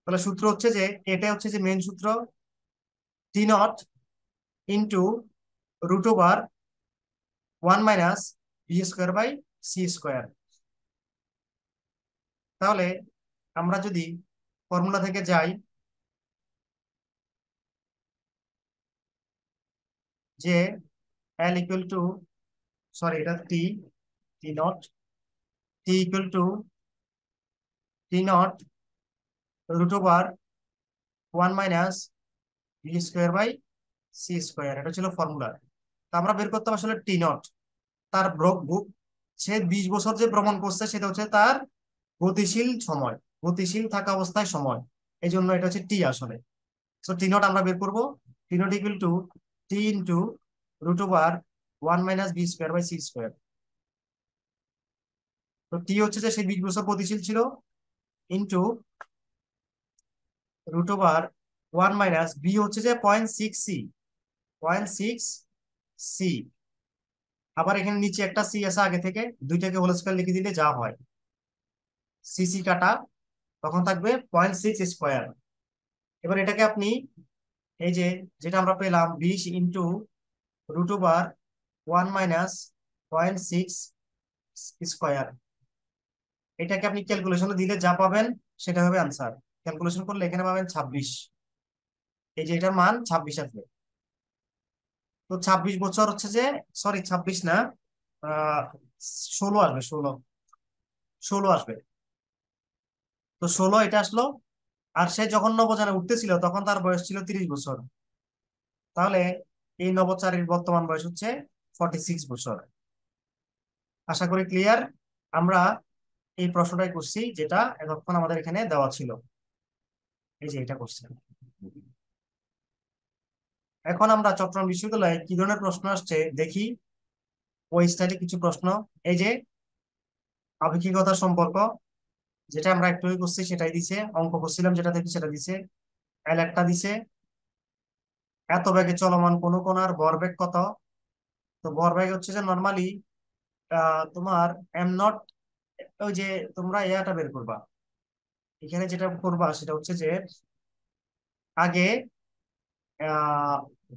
তাহলে সূত্র হচ্ছে যে এটা হচ্ছে যে মেন সূত্র T naught into root over one minus B square by C square তাহলে আমরা যদি ফর্মুলা থেকে যাই, যে এল ইকুয়াল টু সরি এটা T T naught T equal to T naught root over one minus B square by C square এটা ছিল ফর্মুলা তা আমরা বের করতাম আসলে টি নট তার সে বিশ বছর যে ভ্রমণ করছে, সেটা হচ্ছে তার গতিশীল সময়, গতিশীল থাকা অবস্থায় সময়। এই জন্য এটা হচ্ছে টি আসলে। সো টি নট আমরা বের করব। T naught equal to T into root over one minus B square by C square তো টি হচ্ছে যে সে বিশ বছর গতিশীল ছিল into root over one minus B হচ্ছে যে point six C point six C আবার এখানে নিচে একটা সি আছে আগে থেকে, দুইটাকে হোল স্কয়ার লিখে দিলে যা হয়। সিসি কাটা, তখন থাকবে পয়েন্ট সিক্স স্কোয়ার এবার এটাকে আপনি এই যে যেটা আমরা পেলাম বিশ into root over one minus point six square এটাকে আপনি ক্যালকুলেশনে দিলে যা পাবেন, সেটা হবে আনসার ক্যালকুলেশন করলে এখানে পাবেন ছাব্বিশ। এই যে এটার মান, ছাব্বিশ আসবে। তো ছাব্বিশ বছর হচ্ছে যে সরি ছাব্বিশ না ষোলো আসবে, ষোলো। ষোলো আসবে। তো ষোলো এটা আসলো, আর সে যখন নবযানে উঠতেছিল, তখন তার বয়স ছিল তিরিশ বছর। তাহলে এই নবচারীর বর্তমান বয়স হচ্ছে ফর্টি সিক্স বছর। আশা করি ক্লিয়ার আমরা এই প্রশ্নটাই করছি, যেটা এতক্ষণ আমাদের এখানে দেওয়া ছিল। এই যে এটা করছে এখন আমরা চট্টগ্রাম বিশ্ববিদ্যালয়ে কি ধরনের প্রশ্ন আসছে দেখি। ওই স্টাইলে কিছু প্রশ্ন। এই যে আপেক্ষিকতা সম্পর্ক, যেটা আমরা একটু করছি, সেটাই দিছে। অঙ্ক করছিলাম, যেটা থেকে সেটা দিছে। এল একটা দিছে। এত বেগে চলমান কোন কোনার ভরবেগ কত? তো ভরবেগ হচ্ছে যে নর্মালি তোমার এম নট ওই যে তোমরা ইয়াটা বের করবা। এখানে যেটা করবা সেটা হচ্ছে যে, আগে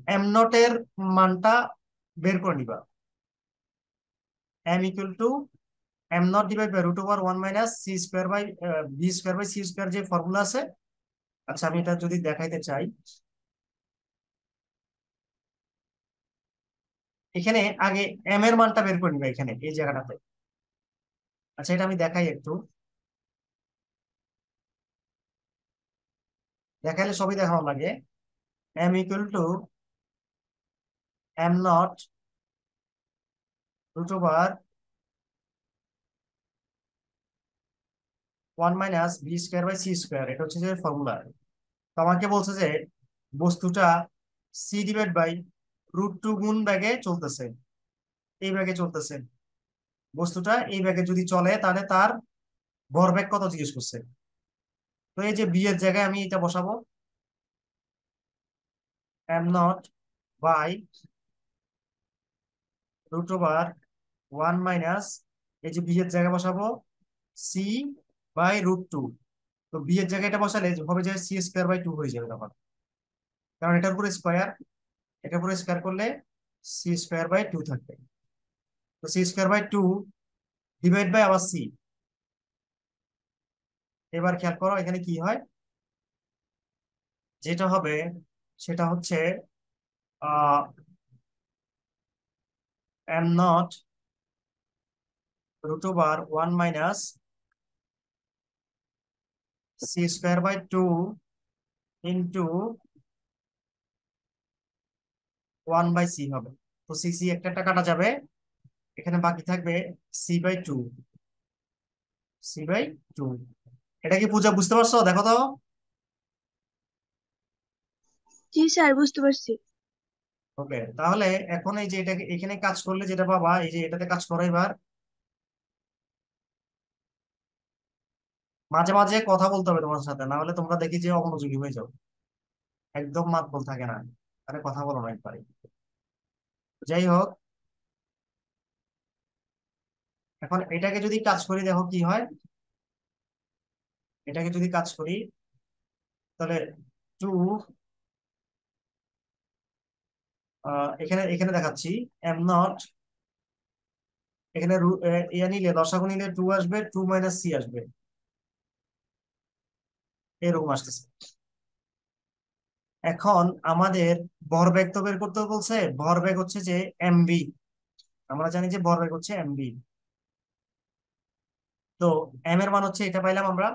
এম নট এর মানটা বের করে নিবা। M equal to M naught divide by root over one minus C square by B square by C square যে ফর্মুলা আছে আচ্ছা আমি এটা যদি দেখাইতে চাই এখানে আগে এম এর মানটা বের করে নিবা এখানে, এই জায়গাটাতে। আচ্ছা এটা আমি দেখাই একটু। দেখাইলে সবই দেখানো লাগে। M equal to M naught root over one minus B square by C square এটা হচ্ছে যে ফর্মুলা তো আমাকে বলছে যে বস্তুটা C divide by root two গুণ ব্যাগে চলতেছে। এই ব্যাগে চলতেছে। বস্তুটা এই ব্যাগে যদি চলে, তাহলে তার ভরবেগ কত জিজ্ঞেস করছে? তো এই যে বি এর জায়গায় আমি এটা বসাবো। M naught by root over one minus এই যে বি এর জায়গায় বসাবো। সি বাই রুট টু তো বি এর জায়গায় এটা বসালে হবে যে সি স্কোয়ার বাই টু হয়ে যাবে তখন। কারণ এটার উপরে স্কোয়ার এটার উপরে স্কোয়ার করলে সি স্কোয়ার বাই টু থাকবে। তো C square by two divide by আবার সি এবার খেয়াল করো, এখানে কি হয়? যেটা হবে, সেটা হচ্ছে M naught root over 1 minus c square by 2 into 1 by c হবে। তো c c একটা কাটা যাবে। এখানে বাকি থাকবে c বাই 2 c বাই 2 এটা কি পূজা বুঝতে পারছ? দেখো তো। জি স্যার বুঝতে পারছি। ওকে তাহলে এখন এই যে এটাকে এখানে কাজ করলে যেটা পাবা এই যে এটাতে কাজ করো এবার। মাঝে মাঝে কথা বলতে হবে তোমার সাথে না হলে তোমরা দেখি যে অমনোযোগী হয়ে যাও। একদম মাতবল থাকে না। আরে কথা বলো না একবারে। যাই হোক এখন এটাকে যদি কাজ করি, দেখো কি হয়? এটাকে যদি কাজ করি, তাহলে টু এখানে এখানে দেখাচ্ছি এম নট এখানে নিলে দশাগু নিলে টু আসবে টু মাইনাস সি আসবে। এরকম আসতেছে। এখন আমাদের ভরবেগ তো বের করতে বলছে ভরবেগ হচ্ছে যে এমবি আমরা জানি যে ভরবেগ হচ্ছে এমবি তো এম এর মান হচ্ছে এটা পাইলাম আমরা।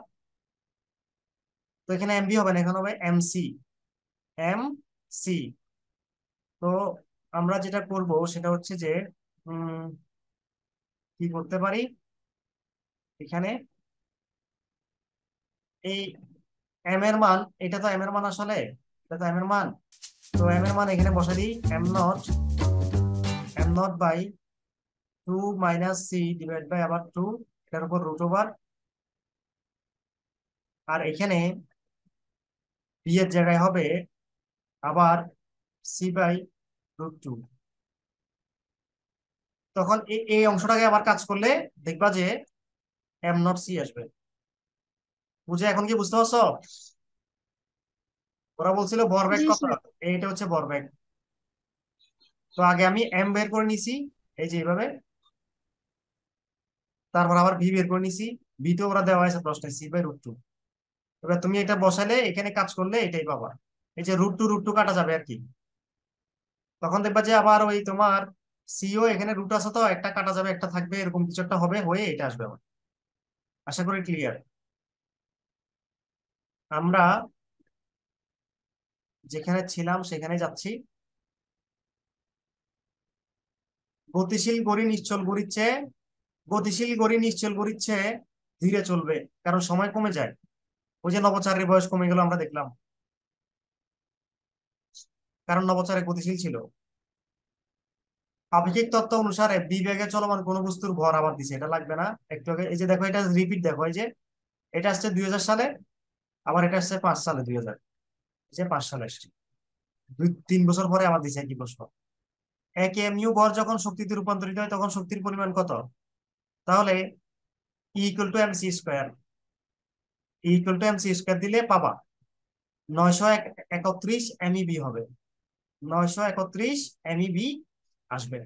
তো এখানে এমবি হবে না, এখানে হবে এমসি এম সি তো আমরা যেটা করব সেটা হচ্ছে যে, উম, কি করতে পারি? এখানে এই এম এর মান, এটা তো এম এর মান আসলে? এটা এম এর মান তো এম এর মান এখানে বসে দিই। M naught M naught by two minus C divide by আবার টু এটার উপর রুট ওভার আর এখানে বি এর জায়গায় হবে আবার সি বাই রুট টু তখন এই অংশটাকে আবার কাজ করলে দেখবা যে এম নট সি আসবে। বুঝে? এখন কি বুঝতে পারছ? ওরা বলছিল বরব্যাগ জি, কত এইটা হচ্ছে বরব্যাগ তো আগে আমি এম বের করে নিছি এই যে এইভাবে। তারপর আবার ভি বের করে নিছি ভি তো ওরা দেওয়া হয়েছে প্রশ্নে সি বাই রুট টু এবার তুমি এটা বসালে এখানে কাজ করলে এটাই পাবা। এই যে রুট টু রুট টু কাটা যাবে আর কি। তখন দেখবা যে আবার ওই তোমার সিও এখানে রুট আছে তো একটা কাটা যাবে একটা থাকবে এরকম কিছু একটা হবে হয়ে এটা আসবে আবার। আশা করি ক্লিয়ার আমরা যেখানে ছিলাম, সেখানে যাচ্ছি। গতিশীল গড়ি নিশ্চল গড়ির চেয়ে গতিশীল গড়ি নিশ্চল গড়ির চেয়ে ধীরে চলবে, কারণ সময় কমে যায়। ওই যে নবচারীর বয়স কমে গেল, আমরা দেখলাম। কারণ নভোচারে গতিশীল ছিল। আপেক্ষিক তত্ত্ব অনুসারে বিবেগে চলমান কোন বস্তুর ভর আবার দিছে, এটা লাগবে না। একটু আগে, এই যে দেখো, এটা রিপিট দেখো, এই যে, এটা আসছে দুই হাজার সালে, আবার এটা আসছে পাঁচ সালে, দুই হাজার। যে পাঁচ সালে আসছে দুই, তিন বছর পরে আবার দিছে একই প্রশ্ন। এক এমইউ ভর যখন শক্তিতে রূপান্তরিত হয়, তখন শক্তির পরিমাণ কত? তাহলে equal to M C square equal to M C square দিলে পাবা নয়শো একত্রিশ এমইবি হবে। নয়শো একত্রিশ এমইবি আসবে।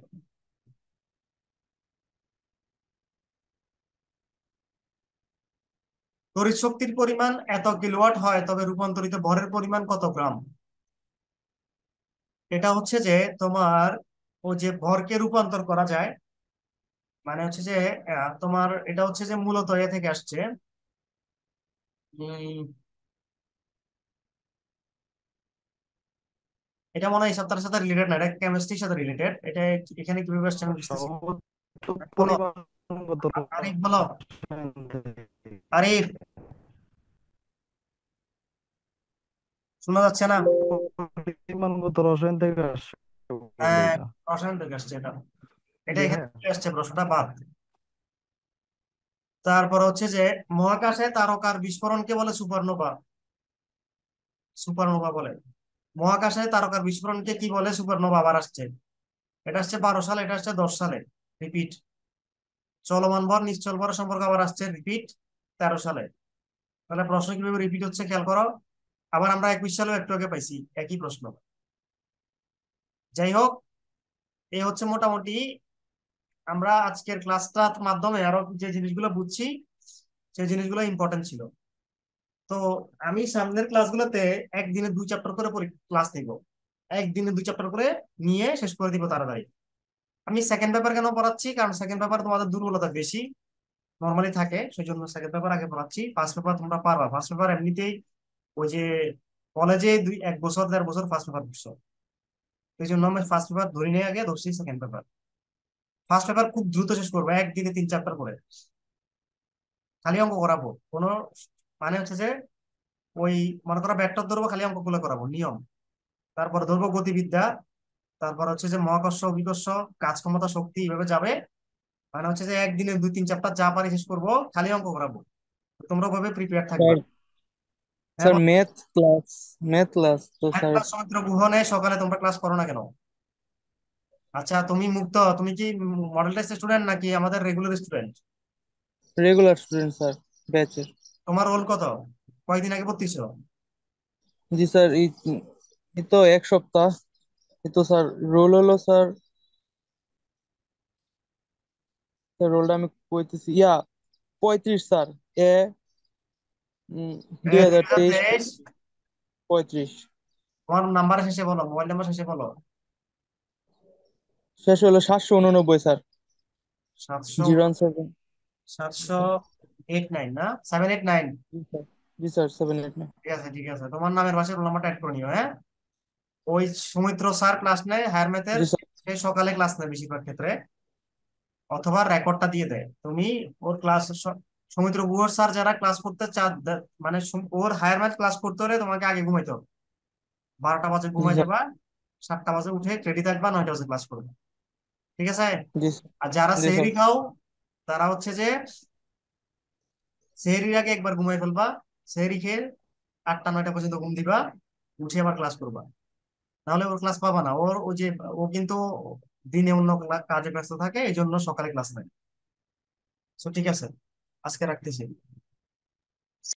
তড়িৎ শক্তির পরিমাণ এত কিলোওয়াট হয়, তবে রূপান্তরিত ভরের পরিমাণ কত গ্রাম? এটা হচ্ছে যে তোমার ও যে ভরকে রূপান্তর করা যায় মানে হচ্ছে যে তোমার এটা হচ্ছে যে মূলত এ থেকে আসছে। এটা মনে হয় সপ্তাহের সাথে রিলেটেড না, এটা কেমিস্ট্রির সাথে রিলেটেড এটা এখানে কীভাবে আসছে আমি আরিফ বলো। আরিফ শোনা যাচ্ছে না? পরিমাণগত রসায়ন থেকে আসে হ্যাঁ রসায়ন থেকে আসছে এটা। এটা এখানে। আসছে প্রশ্নটা বাদ। তারপর হচ্ছে যে মহাকাশে তারকার বিস্ফোরণকে বলে? সুপারনোভা। সুপারনোভা বলে। মহাকাশে তারকার বিস্ফোরণকে কি বলে? সুপারনোভা আবার আসছে। এটা আসছে বারো সালে এটা আসছে দশ সালে। রিপিট। চলমান ভর, নিশ্চল ভর সম্পর্কে আবার আসছে রিপিট তেরো সালে। তাহলে প্রশ্ন কীভাবে রিপিট হচ্ছে খেয়াল করো। আবার আমরা একুশ সালেও একটু আগে পাইছি, একই প্রশ্ন। যাই হোক এই হচ্ছে মোটামুটি আমরা আজকের ক্লাসটার মাধ্যমে আরও যে জিনিসগুলো বুঝছি, সেই জিনিসগুলো ইম্পর্টেন্ট ছিল। তো আমি সামনের ক্লাসগুলোতে একদিনে দুই চ্যাপ্টার করে ক্লাস নিব। একদিনে দুই চ্যাপ্টার করে নিয়ে শেষ করে দিব তাড়াতাড়ি। আমি সেকেন্ড পেপার কেন পড়াচ্ছি? কারণ সেকেন্ড পেপার তোমাদের দুর্বলতা বেশি। নর্মালি থাকে সেই জন্য সেকেন্ড পেপার আগে পড়াচ্ছি। ফার্স্ট পেপার তোমরা পারবা। ফার্স্ট পেপার এমনিতেই ওই যে কলেজে দুই, এক বছর, দেড় বছর ফার্স্ট পেপার পড়ছো। এই জন্য আমি ফার্স্ট পেপার ধরি নিয়ে আগে, ধরছি সেকেন্ড পেপার ফার্স্ট পেপার খুব দ্রুত শেষ করব একদিনে তিন চ্যাপ্টার করে খালি অঙ্ক করাবো। কোনো মানে হচ্ছে যে ওই মনে করো ভেক্টর ধরবো, খালি অঙ্কগুলো করাবো। নিয়ম। তারপর ধরবো গতিবিদ্যা। তারপর হচ্ছে যে মহাকর্ষ অভিকর্ষ কাজ ক্ষমতা শক্তি এইভাবে যাবে। মানে হচ্ছে যে একদিনে দুই তিন চ্যাপ্টার যা পারি শেষ করব খালি অঙ্ক করাবো। তোমরা ওভাবে প্রিপেয়ার থাকবে। Sir sir math class math class তো স্যার সমুদ্র গুহনে সকালে তোমরা ক্লাস করো না কেন? আচ্ছা তুমি মুক্ত তুমি কি মডেল টেস্ট স্টুডেন্ট নাকি আমাদের regular student regular student sir ব্যাচের তোমার রোল কত? কয়দিন আগে ভর্তি ছিল জি স্যার এই এই তো এক সপ্তাহ। এই তো স্যার রোল হলো স্যার স্যার রোলটা আমি কইতেছি ইয়া পঁয়ত্রিশ স্যার এ দুই হাজার তেইশ পঁয়ত্রিশ। তোমার নাম্বার শেষে বলো মোবাইল নাম্বার শেষে বলো। শেষ হলো সাতশো উননব্বই স্যার। সাতশো জিরো ওয়ান সেভেন। সাতশো এইট নাইন না? Seven eight nine ji sir seven eight nine ঠিক আছে ঠিক আছে। তোমার নামের পাশে রোল নাম্বারটা অ্যাড করে নিও হ্যাঁ? ওই সৌমিত্র স্যার ক্লাস নেয় হায়ার ম্যাথের সে সকালে ক্লাস নেয় বেশিরভাগ ক্ষেত্রে অথবা রেকর্ডটা দিয়ে দেয়। তুমি ওর ক্লাস সৌমিত্র গুহর স্যার যারা ক্লাস করতে চা মানে ওর হায়ার ম্যাথ ক্লাস করতে হলে তোমাকে আগে ঘুমাইতে হবে। বারোটা বাজে ঘুমাই যাবা সাতটা বাজে উঠে রেডি থাকবা নয়টা বাজে ক্লাস করবে। ঠিক আছে? আর যারা সেহরি খাও তারা হচ্ছে যে সেহরির আগে একবার ঘুমাই ফেলবা সেহরি খেয়ে আটটা নয়টা পর্যন্ত ঘুম দিবা উঠে আবার ক্লাস করবা। নাহলে ওর ক্লাস পাবা না। ওর ওই যে, ও কিন্তু দিনে অন্য কাজে ব্যস্ত থাকে এই জন্য সকালে ক্লাস নেয়। তো ঠিক আছে। আজকে রাখতেছি।